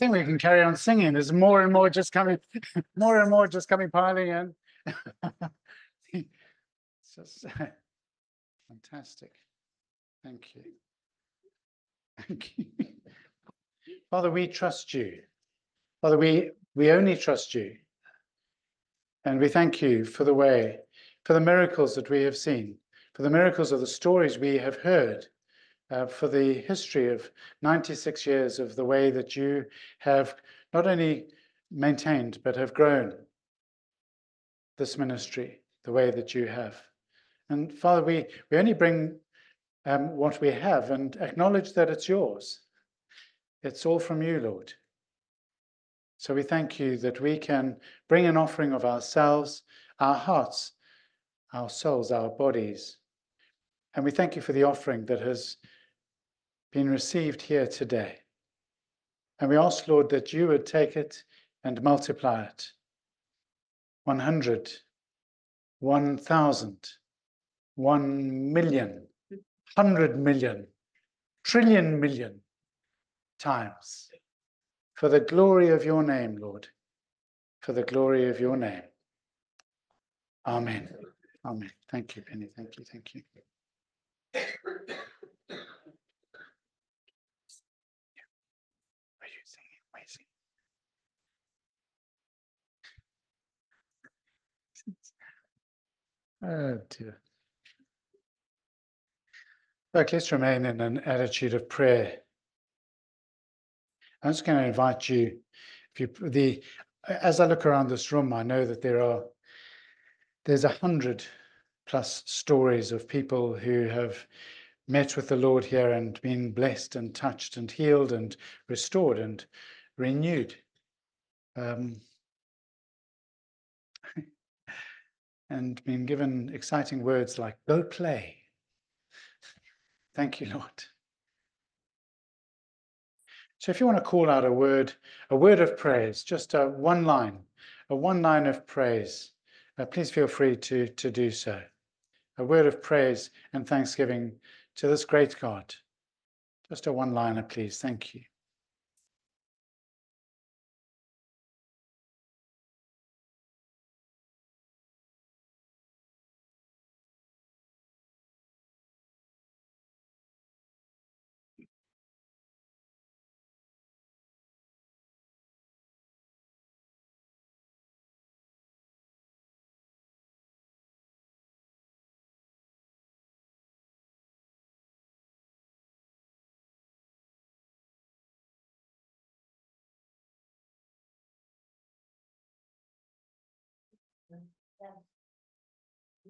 Think we can carry on singing. There's more and more just coming, more and more just coming piling in. It's just fantastic. Thank you. Thank you. Father, we trust you. Father, we, we only trust you. And we thank you for the way, for the miracles that we have seen, for the miracles of the stories we have heard, uh, for the history of 96 years of the way that you have not only maintained, but have grown this ministry the way that you have. And Father, we, we only bring um, what we have and acknowledge that it's yours. It's all from you, Lord. So we thank you that we can bring an offering of ourselves, our hearts, our souls, our bodies. And we thank you for the offering that has been received here today. And we ask, Lord, that you would take it and multiply it 100, 1,000, 1 million, 100 million, trillion million times for the glory of your name, Lord, for the glory of your name. Amen. Amen. Thank you, Penny. Thank you. Thank you. Are you singing? Are you singing? Oh dear. Look, let's remain in an attitude of prayer. I'm just going to invite you, if you the as I look around this room, I know that there are there's a hundred plus stories of people who have met with the Lord here and been blessed and touched and healed and restored and renewed. Um, and been given exciting words like go play. Thank you, Lord. So if you want to call out a word, a word of praise, just a one line, a one line of praise, uh, please feel free to, to do so. A word of praise and thanksgiving to this great God. Just a one liner, please. Thank you.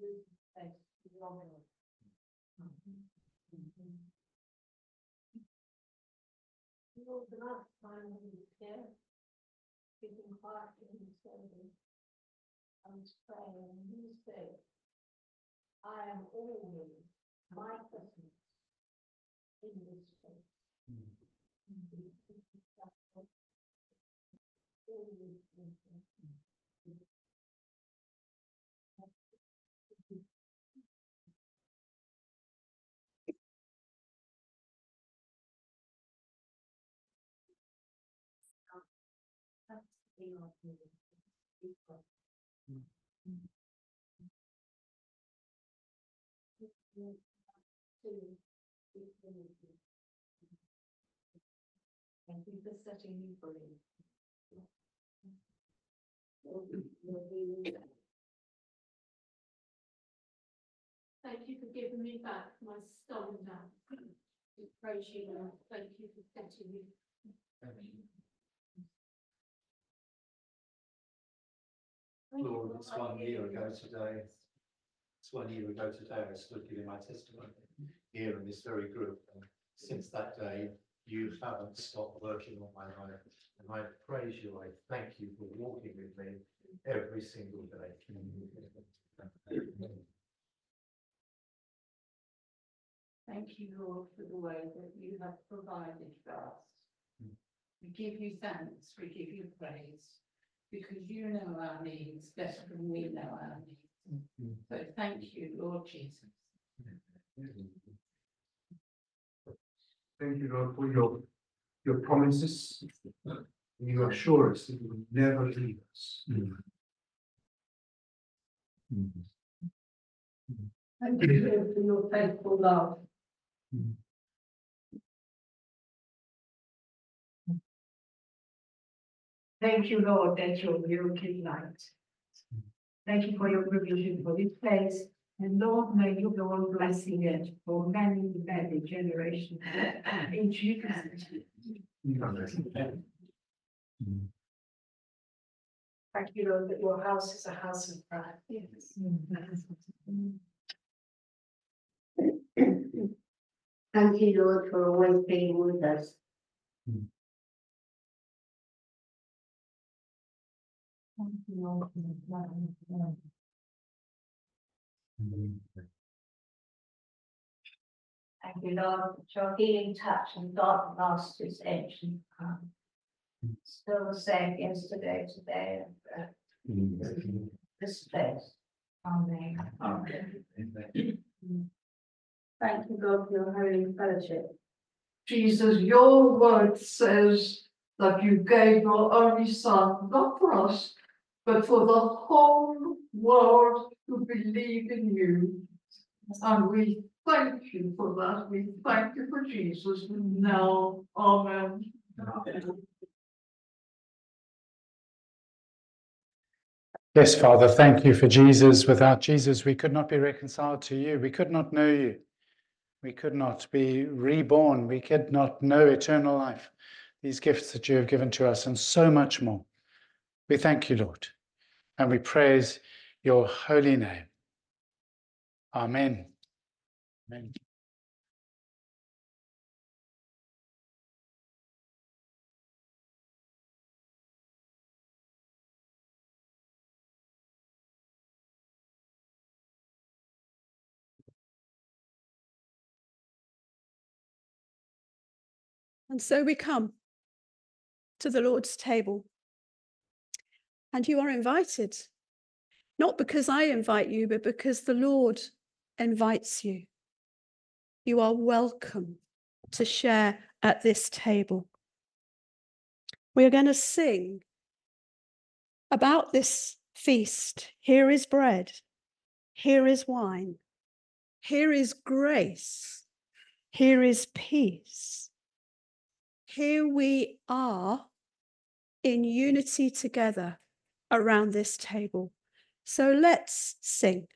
The last time he was here, speaking quietly and slowly, I was praying, he said, I am always my presence in this place. With Thank you for setting me free. Thank you for giving me back my stolen land. Praise you, Lord. Thank you for setting me. Thank Lord, it's one year ago today. It's one year ago today, I stood giving my testimony here in this very group. And since that day, you haven't stopped working on my life. And I praise you, I thank you for walking with me every single day. Thank you, Lord, for the way that you have provided for us. Hmm. We give you thanks, we give you praise, because you know our needs better than we know our needs. So thank you, Lord Jesus. Thank you, Lord, for your, your promises. You assure us that you will never leave us. Thank you Lord, for your faithful love. Mm-hmm. Thank you, Lord, that your will give light. Thank you for your provision for this place. And Lord, may you go on blessing it for many, many generations. In Jesus' name. Thank you, Lord, that your house is a house of prayer. Yes. Thank you, Lord, for always being with us. Hmm. Thank you, Lord, for your healing touch and God master's ancient hand. Still the same yesterday, today, and this place. Amen. Thank you, God, for your holy fellowship. Jesus, your word says that you gave your only son, not for us, but for the whole world to believe in you. And we thank you for that. We thank you for Jesus now. Amen. Yes, Father, thank you for Jesus. Without Jesus, we could not be reconciled to you. We could not know you. We could not be reborn. We could not know eternal life. These gifts that you have given to us, and so much more. We thank you, Lord, and we praise your holy name. Amen. Amen. And so we come to the Lord's table. And you are invited, not because I invite you, but because the Lord invites you. You are welcome to share at this table. We are going to sing about this feast. Here is bread, here is wine, here is grace, here is peace here we are in unity together around this table. So let's sing.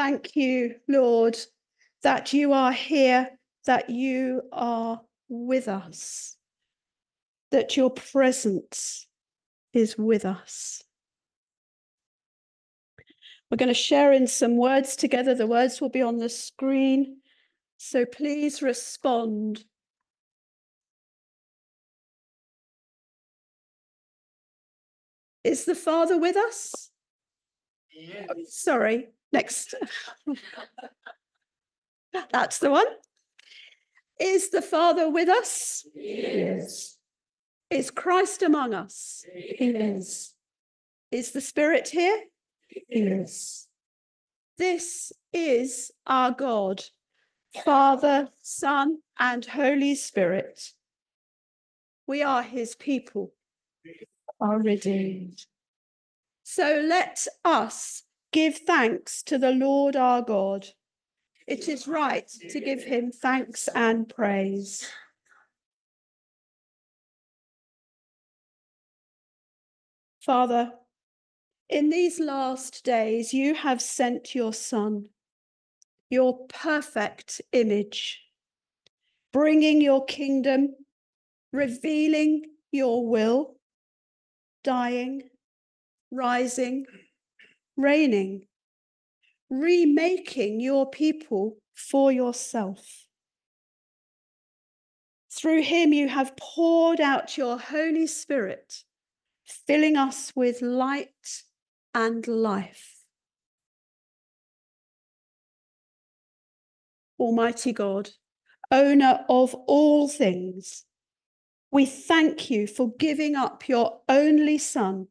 Thank you, Lord, that you are here, that you are with us, that your presence is with us. We're going to share in some words together. The words will be on the screen. So please respond. Is the Father with us? Oh, Sorry, next. That's the one. Is the Father with us? Yes. Is Christ among us? Yes. Is the Spirit here? Yes. This is our God, Father, Son, and Holy Spirit. We are his people, Are redeemed. So let us give thanks to the Lord our God. It is right to give him thanks and praise. Father, in these last days, you have sent your Son, your perfect image, bringing your kingdom, revealing your will, dying, rising, reigning, remaking your people for yourself. Through him, you have poured out your Holy Spirit, filling us with light and life. Almighty God, owner of all things, we thank you for giving up your only Son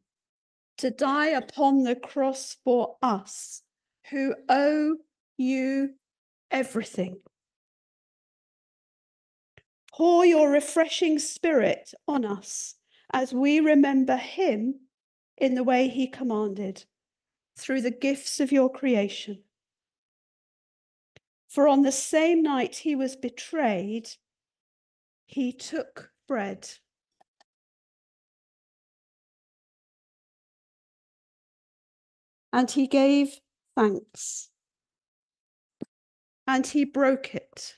to die upon the cross for us who owe you everything. Pour your refreshing spirit on us as we remember him in the way he commanded through the gifts of your creation. For on the same night he was betrayed, he took bread. And he gave thanks. And he broke it.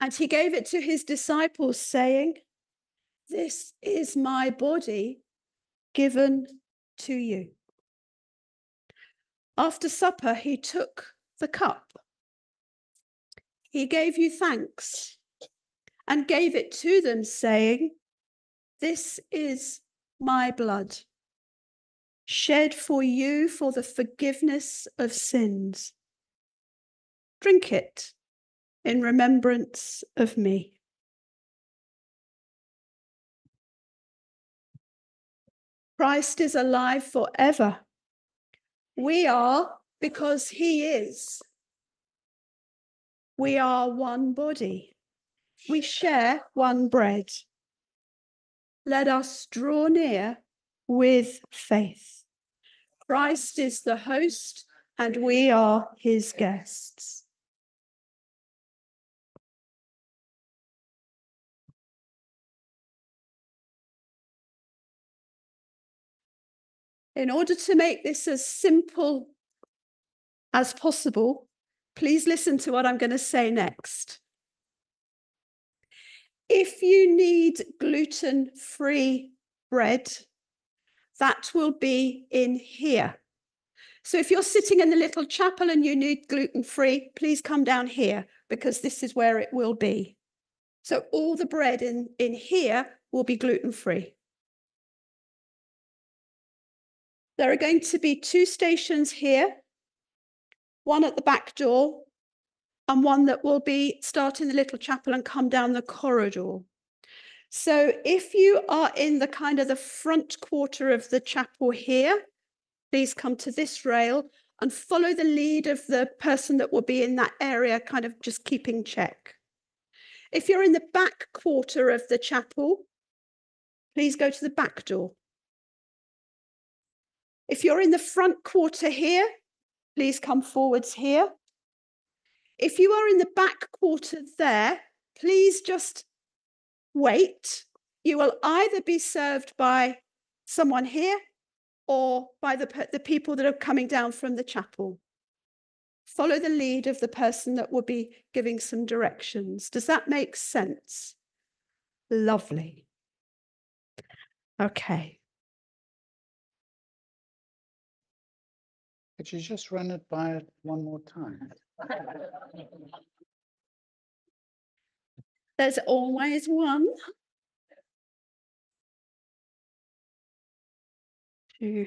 And he gave it to his disciples, saying, This is my body given to you. After supper, he took the cup. He gave you thanks and gave it to them, saying, This is my blood, shed for you for the forgiveness of sins. Drink it in remembrance of me. Christ is alive forever. We are because he is. We are one body. We share one bread. Let us draw near with faith. Christ is the host, and we are his guests. In order to make this as simple as possible, please listen to what I'm going to say next. If you need gluten free bread, that will be in here. So if you're sitting in the little chapel and you need gluten free, please come down here because this is where it will be. So all the bread in, in here will be gluten free. There are going to be two stations here, one at the back door and one that will be starting the little chapel and come down the corridor. So if you are in the kind of the front quarter of the chapel here, please come to this rail and follow the lead of the person that will be in that area, kind of just keeping check. If you're in the back quarter of the chapel, please go to the back door. If you're in the front quarter here, please come forwards here. If you are in the back quarter there, please just wait. You will either be served by someone here or by the, the people that are coming down from the chapel. Follow the lead of the person that will be giving some directions. Does that make sense? Lovely. Okay. Could you just run it by it one more time? There's always one. Two.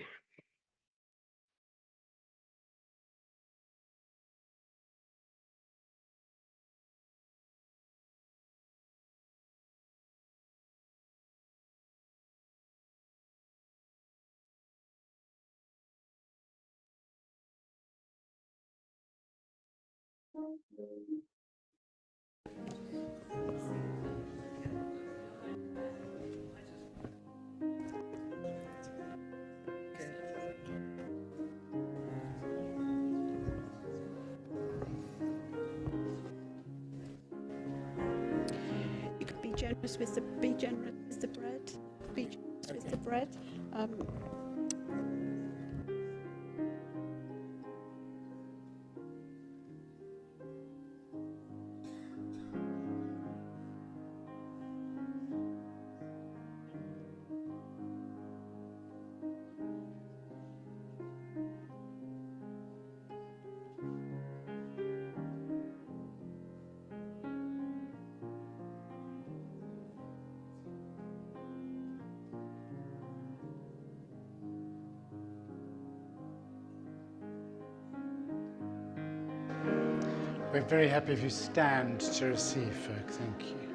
You could be generous with the be generous with the bread. Be generous with the bread. Um, very happy if you stand to receive, folk. Thank you.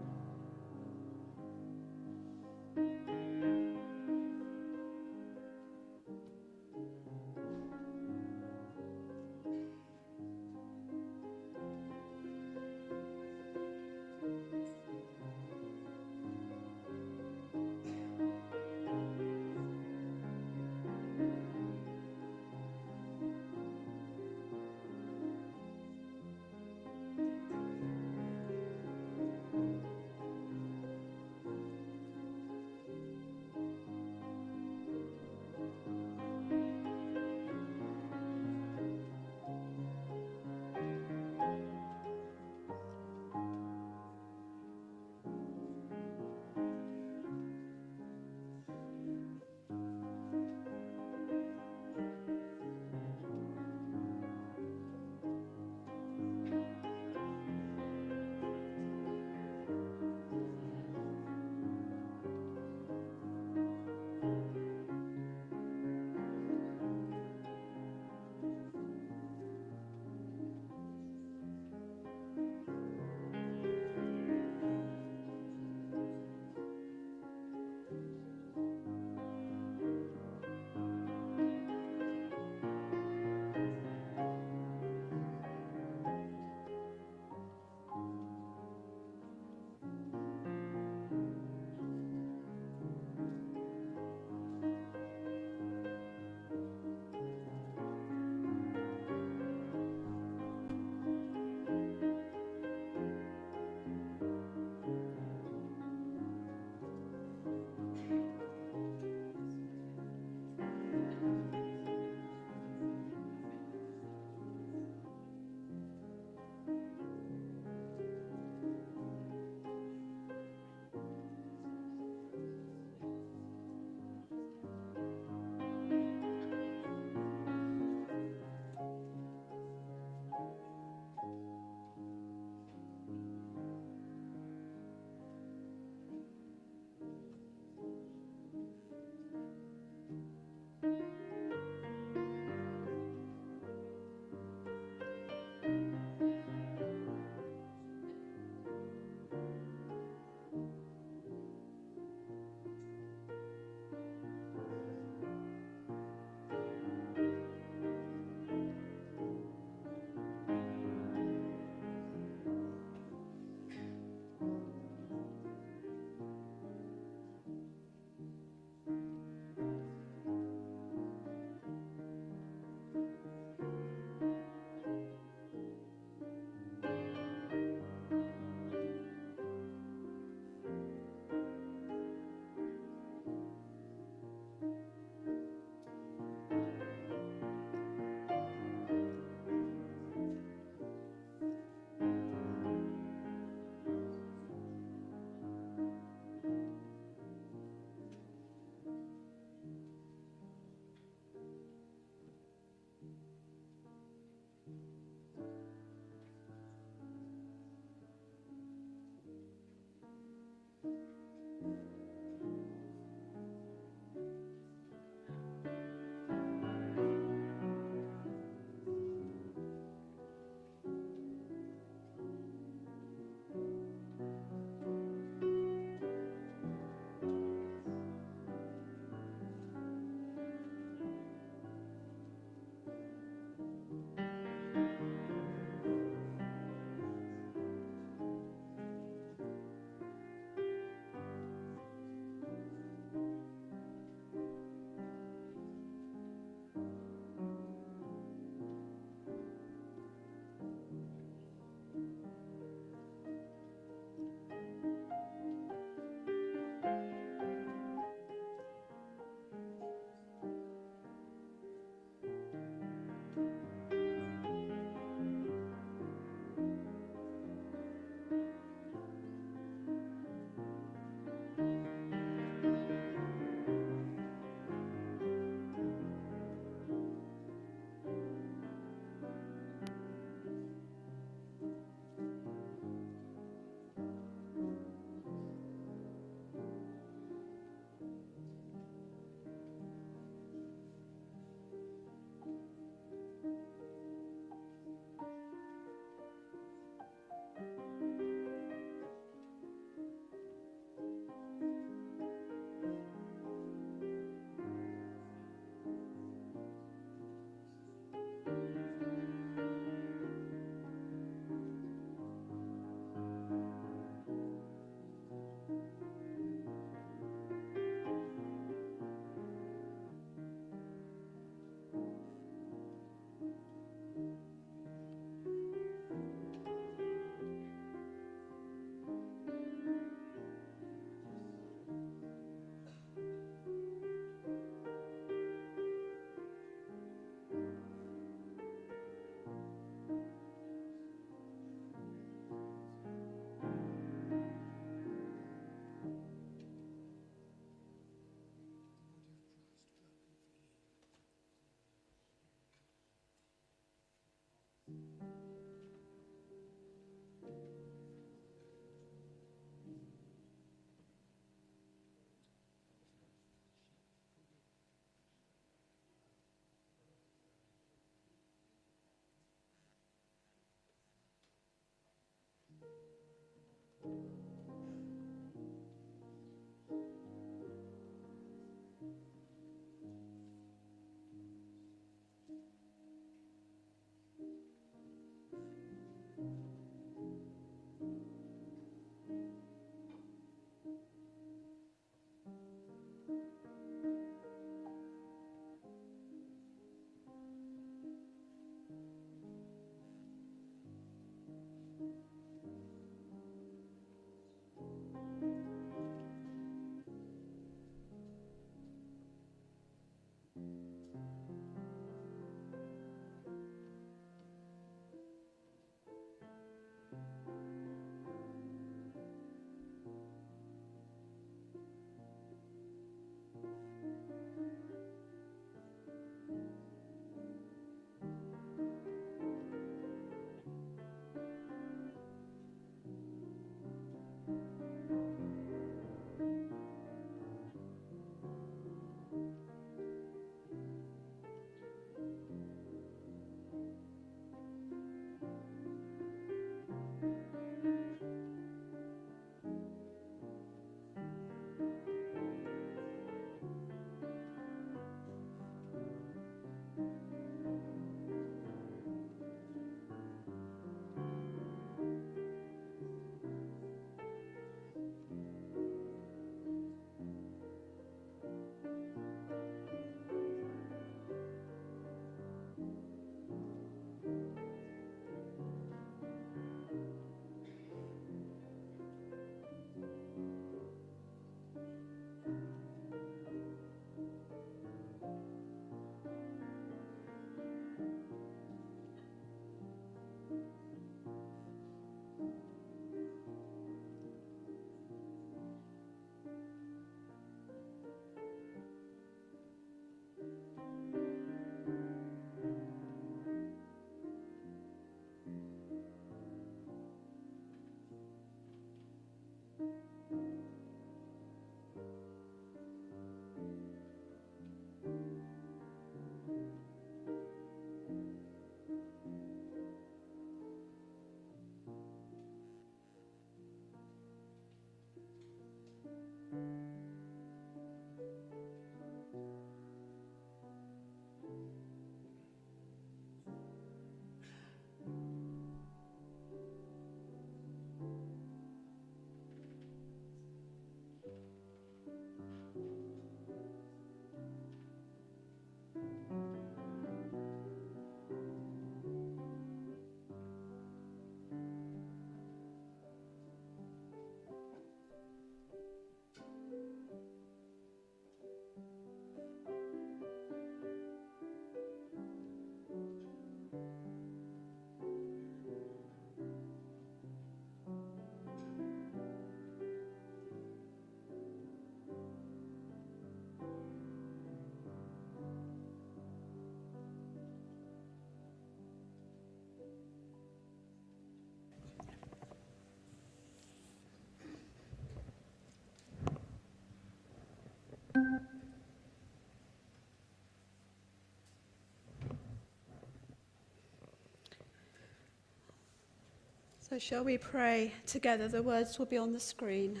So, shall we pray together? The words will be on the screen.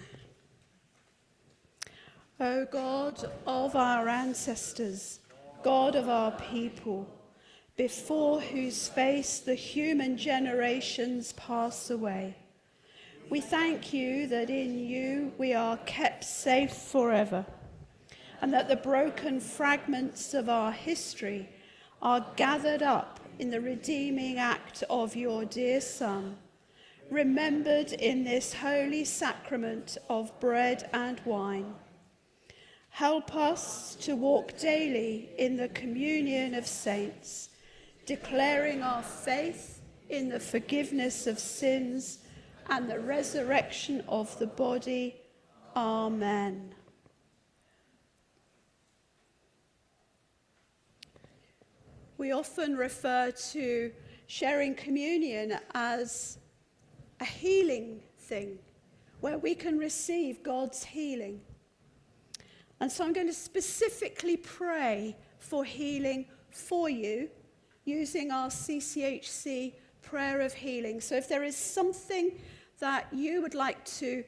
O God of our ancestors, God of our people, before whose face the human generations pass away, we thank you that in you we are kept safe forever, and that the broken fragments of our history are gathered up in the redeeming act of your dear Son remembered in this holy sacrament of bread and wine. Help us to walk daily in the communion of saints, declaring our faith in the forgiveness of sins and the resurrection of the body. Amen. We often refer to sharing communion as a healing thing where we can receive God's healing. And so I'm going to specifically pray for healing for you using our CCHC prayer of healing. So if there is something that you would like to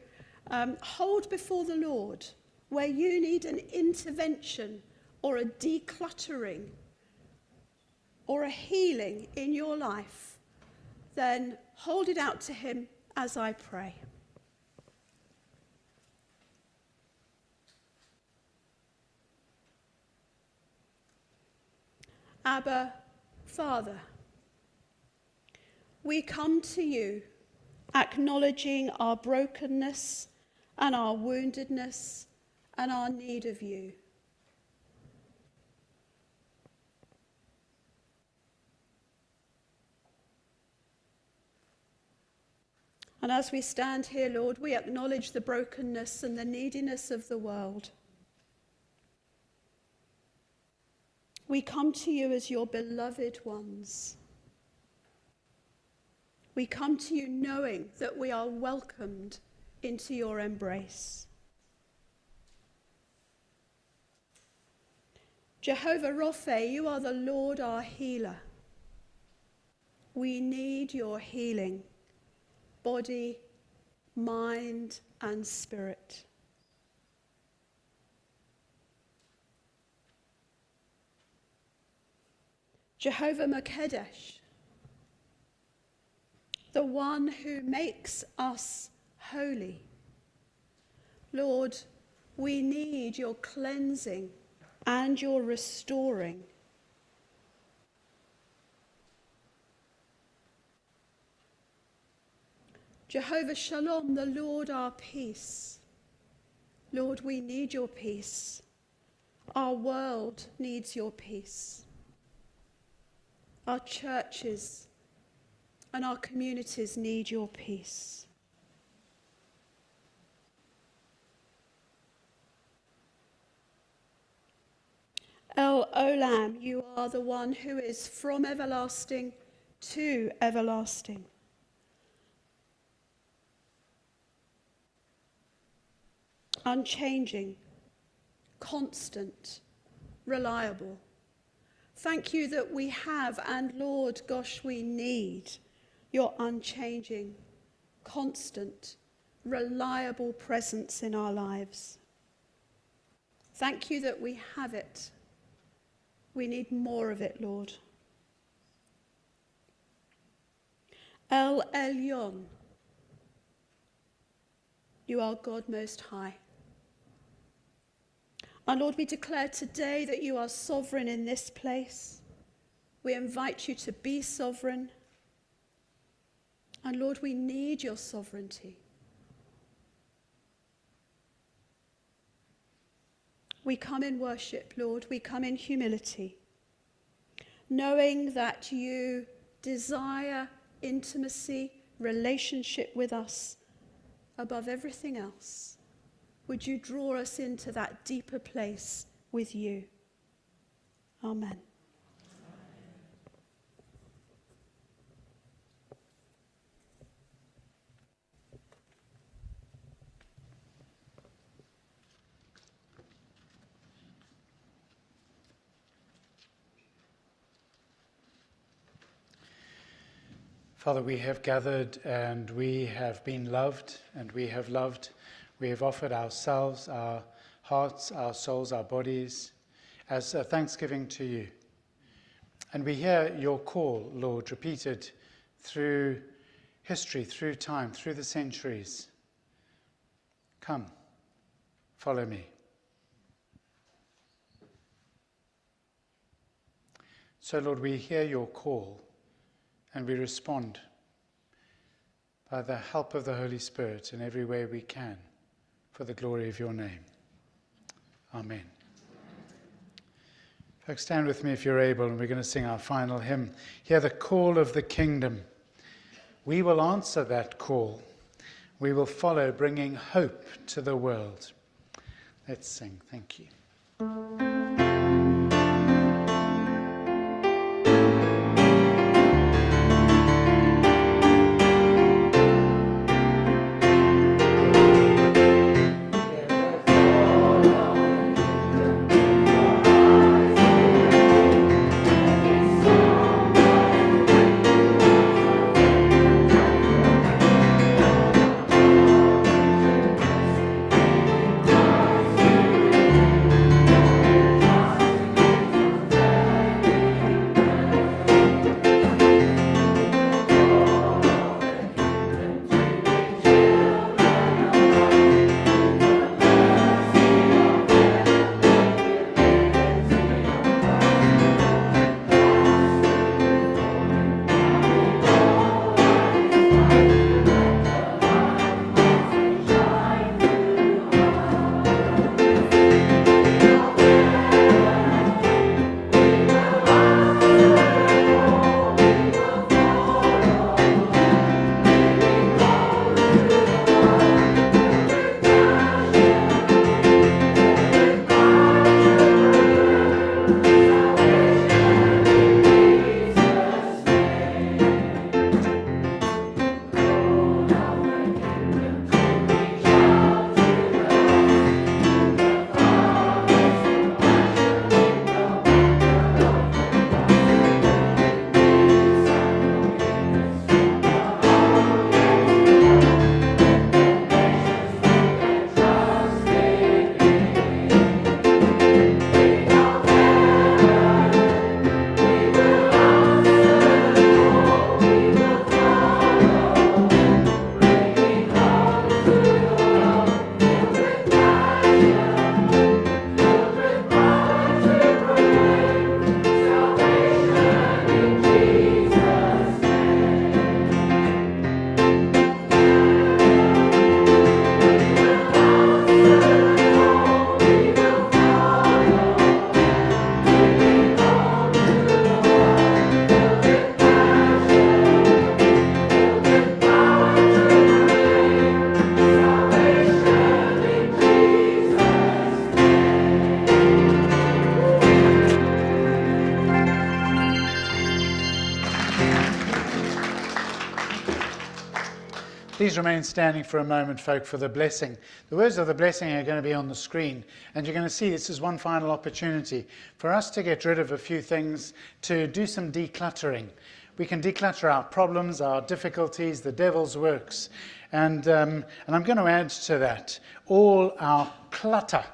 um, hold before the Lord where you need an intervention or a decluttering or a healing in your life, then hold it out to Him as I pray. Abba, Father, we come to you acknowledging our brokenness and our woundedness and our need of you. And as we stand here, Lord, we acknowledge the brokenness and the neediness of the world. We come to you as your beloved ones. We come to you knowing that we are welcomed into your embrace. Jehovah Rapha, you are the Lord our healer. We need your healing body, mind, and spirit. Jehovah Makedesh, the one who makes us holy. Lord, we need your cleansing and your restoring. Jehovah Shalom, the Lord our peace. Lord, we need your peace. Our world needs your peace. Our churches and our communities need your peace. El Olam, you are the one who is from everlasting to everlasting. Unchanging, constant, reliable. Thank you that we have, and Lord, gosh, we need your unchanging, constant, reliable presence in our lives. Thank you that we have it. We need more of it, Lord. El Elyon, you are God Most High. And Lord, we declare today that you are sovereign in this place. We invite you to be sovereign. And Lord, we need your sovereignty. We come in worship, Lord. We come in humility, knowing that you desire intimacy, relationship with us above everything else. Would you draw us into that deeper place with you? Amen. Father, we have gathered and we have been loved and we have loved. We have offered ourselves, our hearts, our souls, our bodies as a thanksgiving to you. And we hear your call, Lord, repeated through history, through time, through the centuries. Come, follow me. So, Lord, we hear your call and we respond by the help of the Holy Spirit in every way we can for the glory of your name. Amen. Folks, stand with me if you're able, and we're going to sing our final hymn. Hear the call of the kingdom. We will answer that call. We will follow, bringing hope to the world. Let's sing. Thank you. Please remain standing for a moment, folk, for the blessing. The words of the blessing are going to be on the screen, and you're going to see this is one final opportunity for us to get rid of a few things, to do some decluttering. We can declutter our problems, our difficulties, the devil's works. And, um, and I'm going to add to that all our clutter.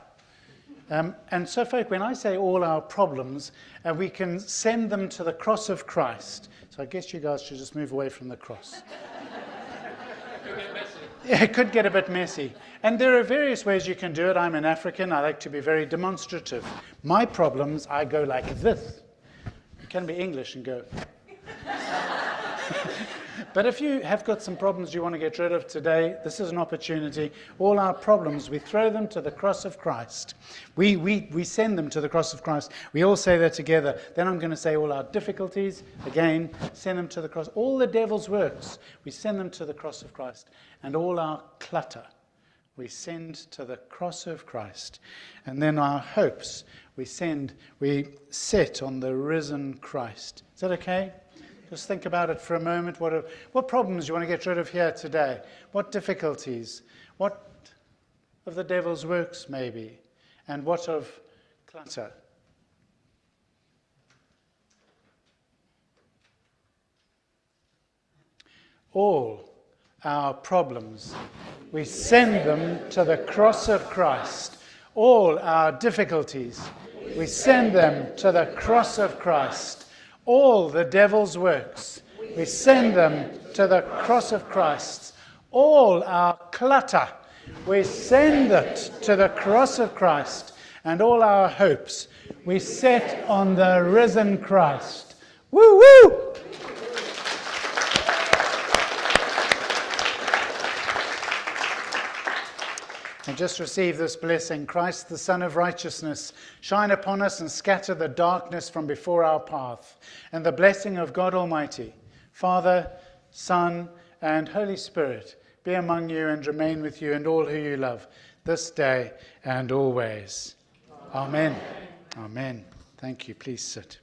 Um, and so, folk, when I say all our problems, uh, we can send them to the cross of Christ. So I guess you guys should just move away from the cross. It could get a bit messy. And there are various ways you can do it. I'm an African. I like to be very demonstrative. My problems, I go like this. You can be English and go. But if you have got some problems you want to get rid of today, this is an opportunity. All our problems, we throw them to the cross of Christ. We, we, we send them to the cross of Christ. We all say that together. Then I'm going to say all our difficulties, again, send them to the cross. All the devil's works, we send them to the cross of Christ and all our clutter we send to the cross of Christ. And then our hopes we send, we set on the risen Christ. Is that okay? Just think about it for a moment. What, are, what problems do you want to get rid of here today? What difficulties? What of the devil's works, maybe? And what of clutter? all our problems. We send them to the cross of Christ. All our difficulties. We send them to the cross of Christ. All the devil's works. We send them to the cross of Christ. All our clutter. We send it to the cross of Christ. And all our hopes we set on the risen Christ. Woo woo! And just receive this blessing Christ, the Sun of Righteousness, shine upon us and scatter the darkness from before our path. And the blessing of God Almighty, Father, Son, and Holy Spirit be among you and remain with you and all who you love, this day and always. Amen. Amen. Thank you. Please sit.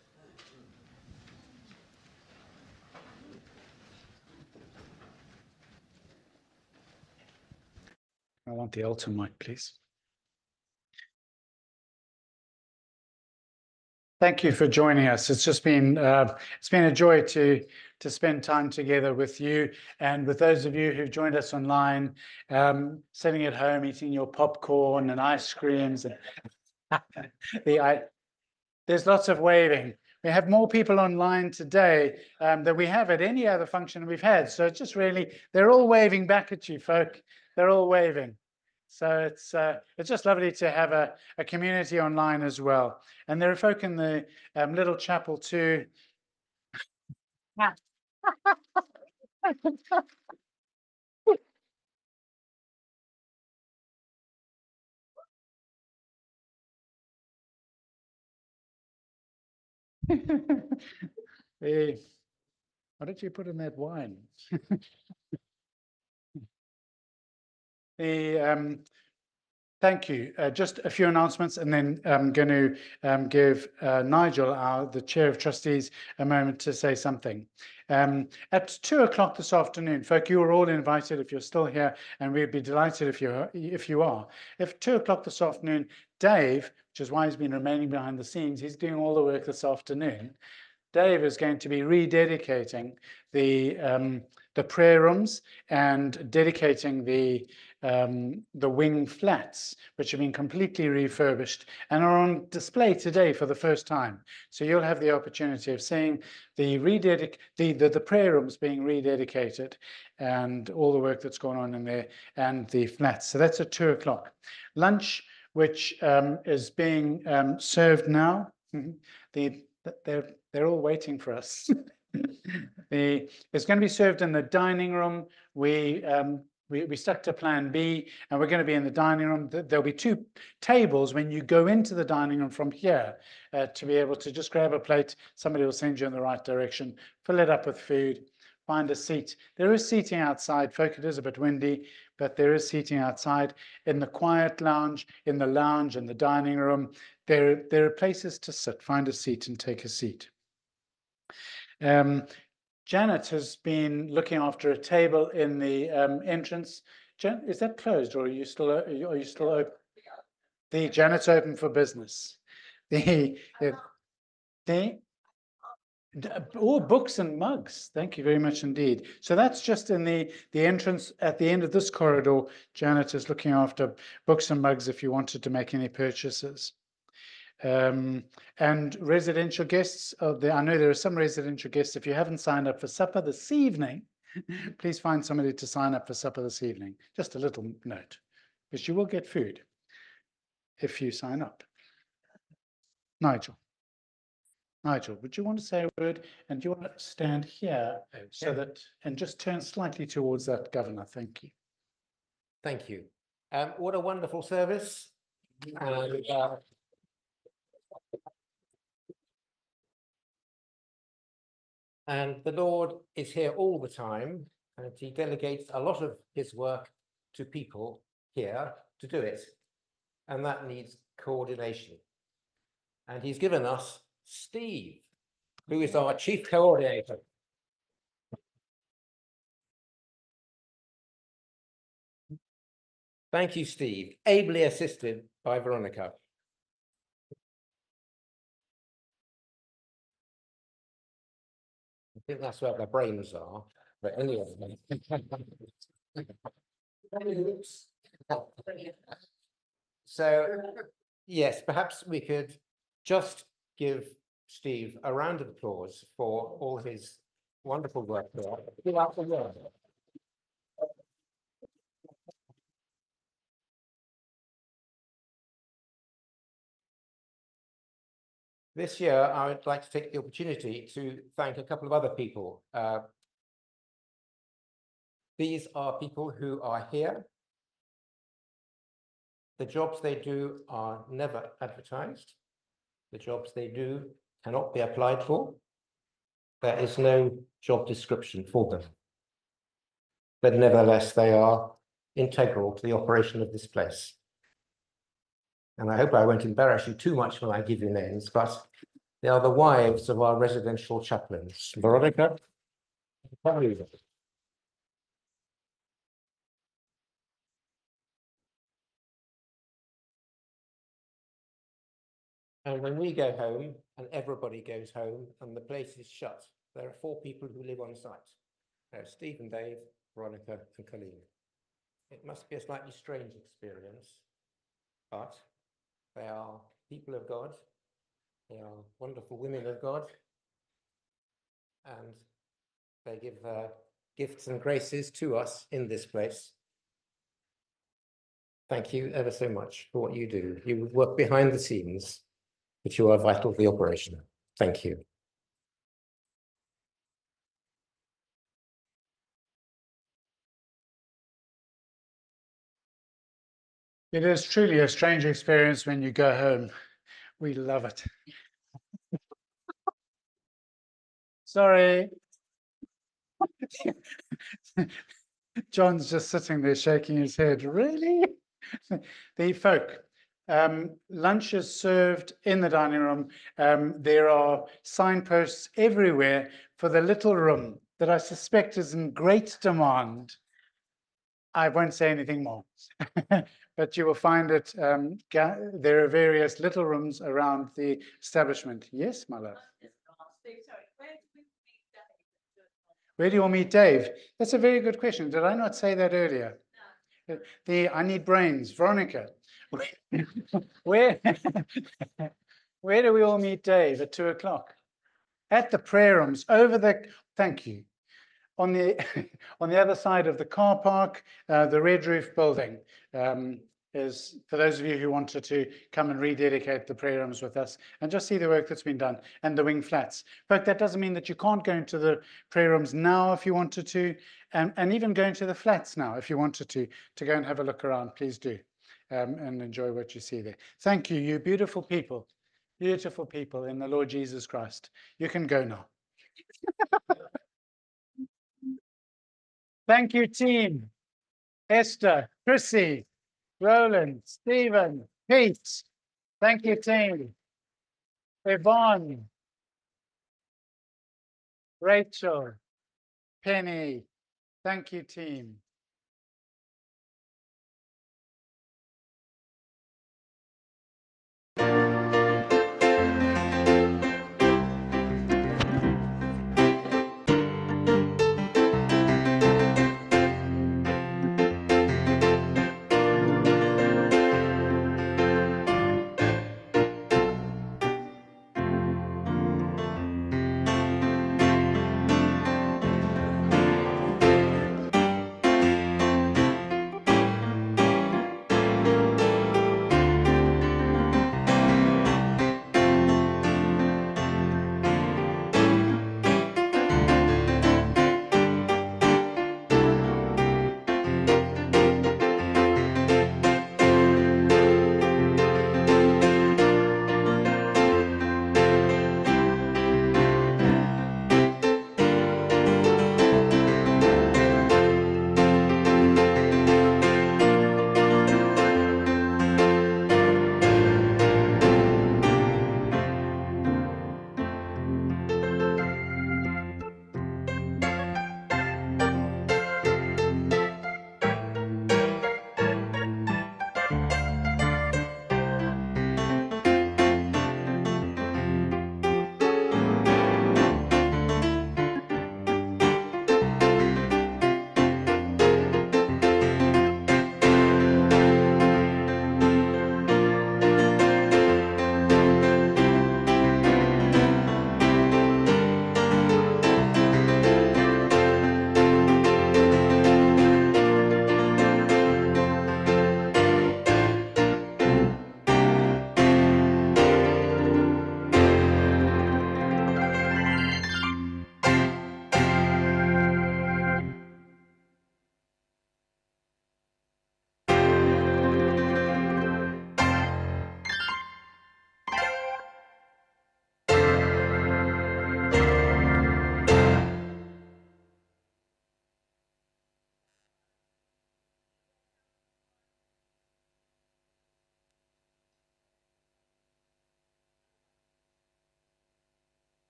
I want the altar mic, please. Thank you for joining us. It's just been uh, it's been a joy to to spend time together with you and with those of you who've joined us online, um, sitting at home eating your popcorn and ice creams and the I, there's lots of waving. We have more people online today um, than we have at any other function we've had. So it's just really, they're all waving back at you, folk. They're all waving. So it's uh, it's just lovely to have a, a community online as well. And there are folk in the um, little chapel too. Eh, what did you put in that wine? The, um, thank you. Uh, just a few announcements and then I'm going to um, give uh, Nigel, our, the Chair of Trustees, a moment to say something. Um, at two o'clock this afternoon, folk, you are all invited if you're still here, and we'd be delighted if you if you are. If two o'clock this afternoon, Dave, which is why he's been remaining behind the scenes, he's doing all the work this afternoon. Dave is going to be rededicating the um, the prayer rooms and dedicating the um, the wing flats, which have been completely refurbished and are on display today for the first time. So you'll have the opportunity of seeing the, rededic- the, the, the prayer rooms being rededicated and all the work that's going on in there and the flats. So that's at two o'clock. Lunch, which um, is being um, served now, the, they're, they're all waiting for us. the, it's going to be served in the dining room. We um, we, we stuck to plan B and we're going to be in the dining room. There'll be two tables when you go into the dining room from here uh, to be able to just grab a plate. Somebody will send you in the right direction, fill it up with food, find a seat. There is seating outside. Folk, it is a bit windy, but there is seating outside in the quiet lounge, in the lounge, in the dining room. There, there are places to sit. Find a seat and take a seat. Um, Janet has been looking after a table in the um, entrance. Jan, is that closed or are you still are you, still open? The Janet's open for business. The the, the all books and mugs. Thank you very much indeed. So that's just in the the entrance at the end of this corridor. Janet is looking after books and mugs if you wanted to make any purchases. Um, and residential guests, of the, I know there are some residential guests. If you haven't signed up for supper this evening, please find somebody to sign up for supper this evening. Just a little note, because you will get food if you sign up. Nigel. Nigel, would you want to say a word? And do you want to stand here so that, and just turn slightly towards that governor? Thank you. Thank you. Um, what a wonderful service. And uh, And the Lord is here all the time, and he delegates a lot of his work to people here to do it. And that needs coordination. And he's given us Steve, who is our chief coordinator. Thank you, Steve, ably assisted by Veronica. Think that's where their brains are. But anyway. So, yes, perhaps we could just give Steve a round of applause for all his wonderful work throughout the world. This year, I would like to take the opportunity to thank a couple of other people. Uh, These are people who are here. The jobs they do are never advertised. The jobs they do cannot be applied for. There is no job description for them. But nevertheless, they are integral to the operation of this place. And I hope I won't embarrass you too much when I give you names, but they are the wives of our residential chaplains. Veronica? And when we go home and everybody goes home and the place is shut, there are four people who live on site. There are Steve and Dave, Veronica and Colleen. It must be a slightly strange experience, but they are people of God. They are wonderful women of God. And they give their gifts and graces to us in this place. Thank you ever so much for what you do. You work behind the scenes, but you are vital to the operation. Thank you. It is truly a strange experience when you go home. We love it. Sorry. John's just sitting there shaking his head. Really? the folk. Um, lunch is served in the dining room. Um, there are signposts everywhere for the little room that I suspect is in great demand. I won't say anything more. but you will find that um, there are various little rooms around the establishment. Yes, my love? Where do you meet Dave? That's a very good question. Did I not say that earlier? Uh, The, I need brains, Veronica. Where, where do we all meet Dave at two o'clock? At the prayer rooms, over the, thank you. On the, on the other side of the car park, uh, the Red Roof Building um, is, for those of you who wanted to come and rededicate the prayer rooms with us and just see the work that's been done and the wing flats. But that doesn't mean that you can't go into the prayer rooms now if you wanted to, and, and even go into the flats now if you wanted to, to go and have a look around, please do. Um, and enjoy what you see there. Thank you, you beautiful people, beautiful people in the Lord Jesus Christ. You can go now. Thank you, team. Esther, Chrissy, Roland, Stephen, Pete. Thank you, team. Yvonne, Rachel, Penny. Thank you, team.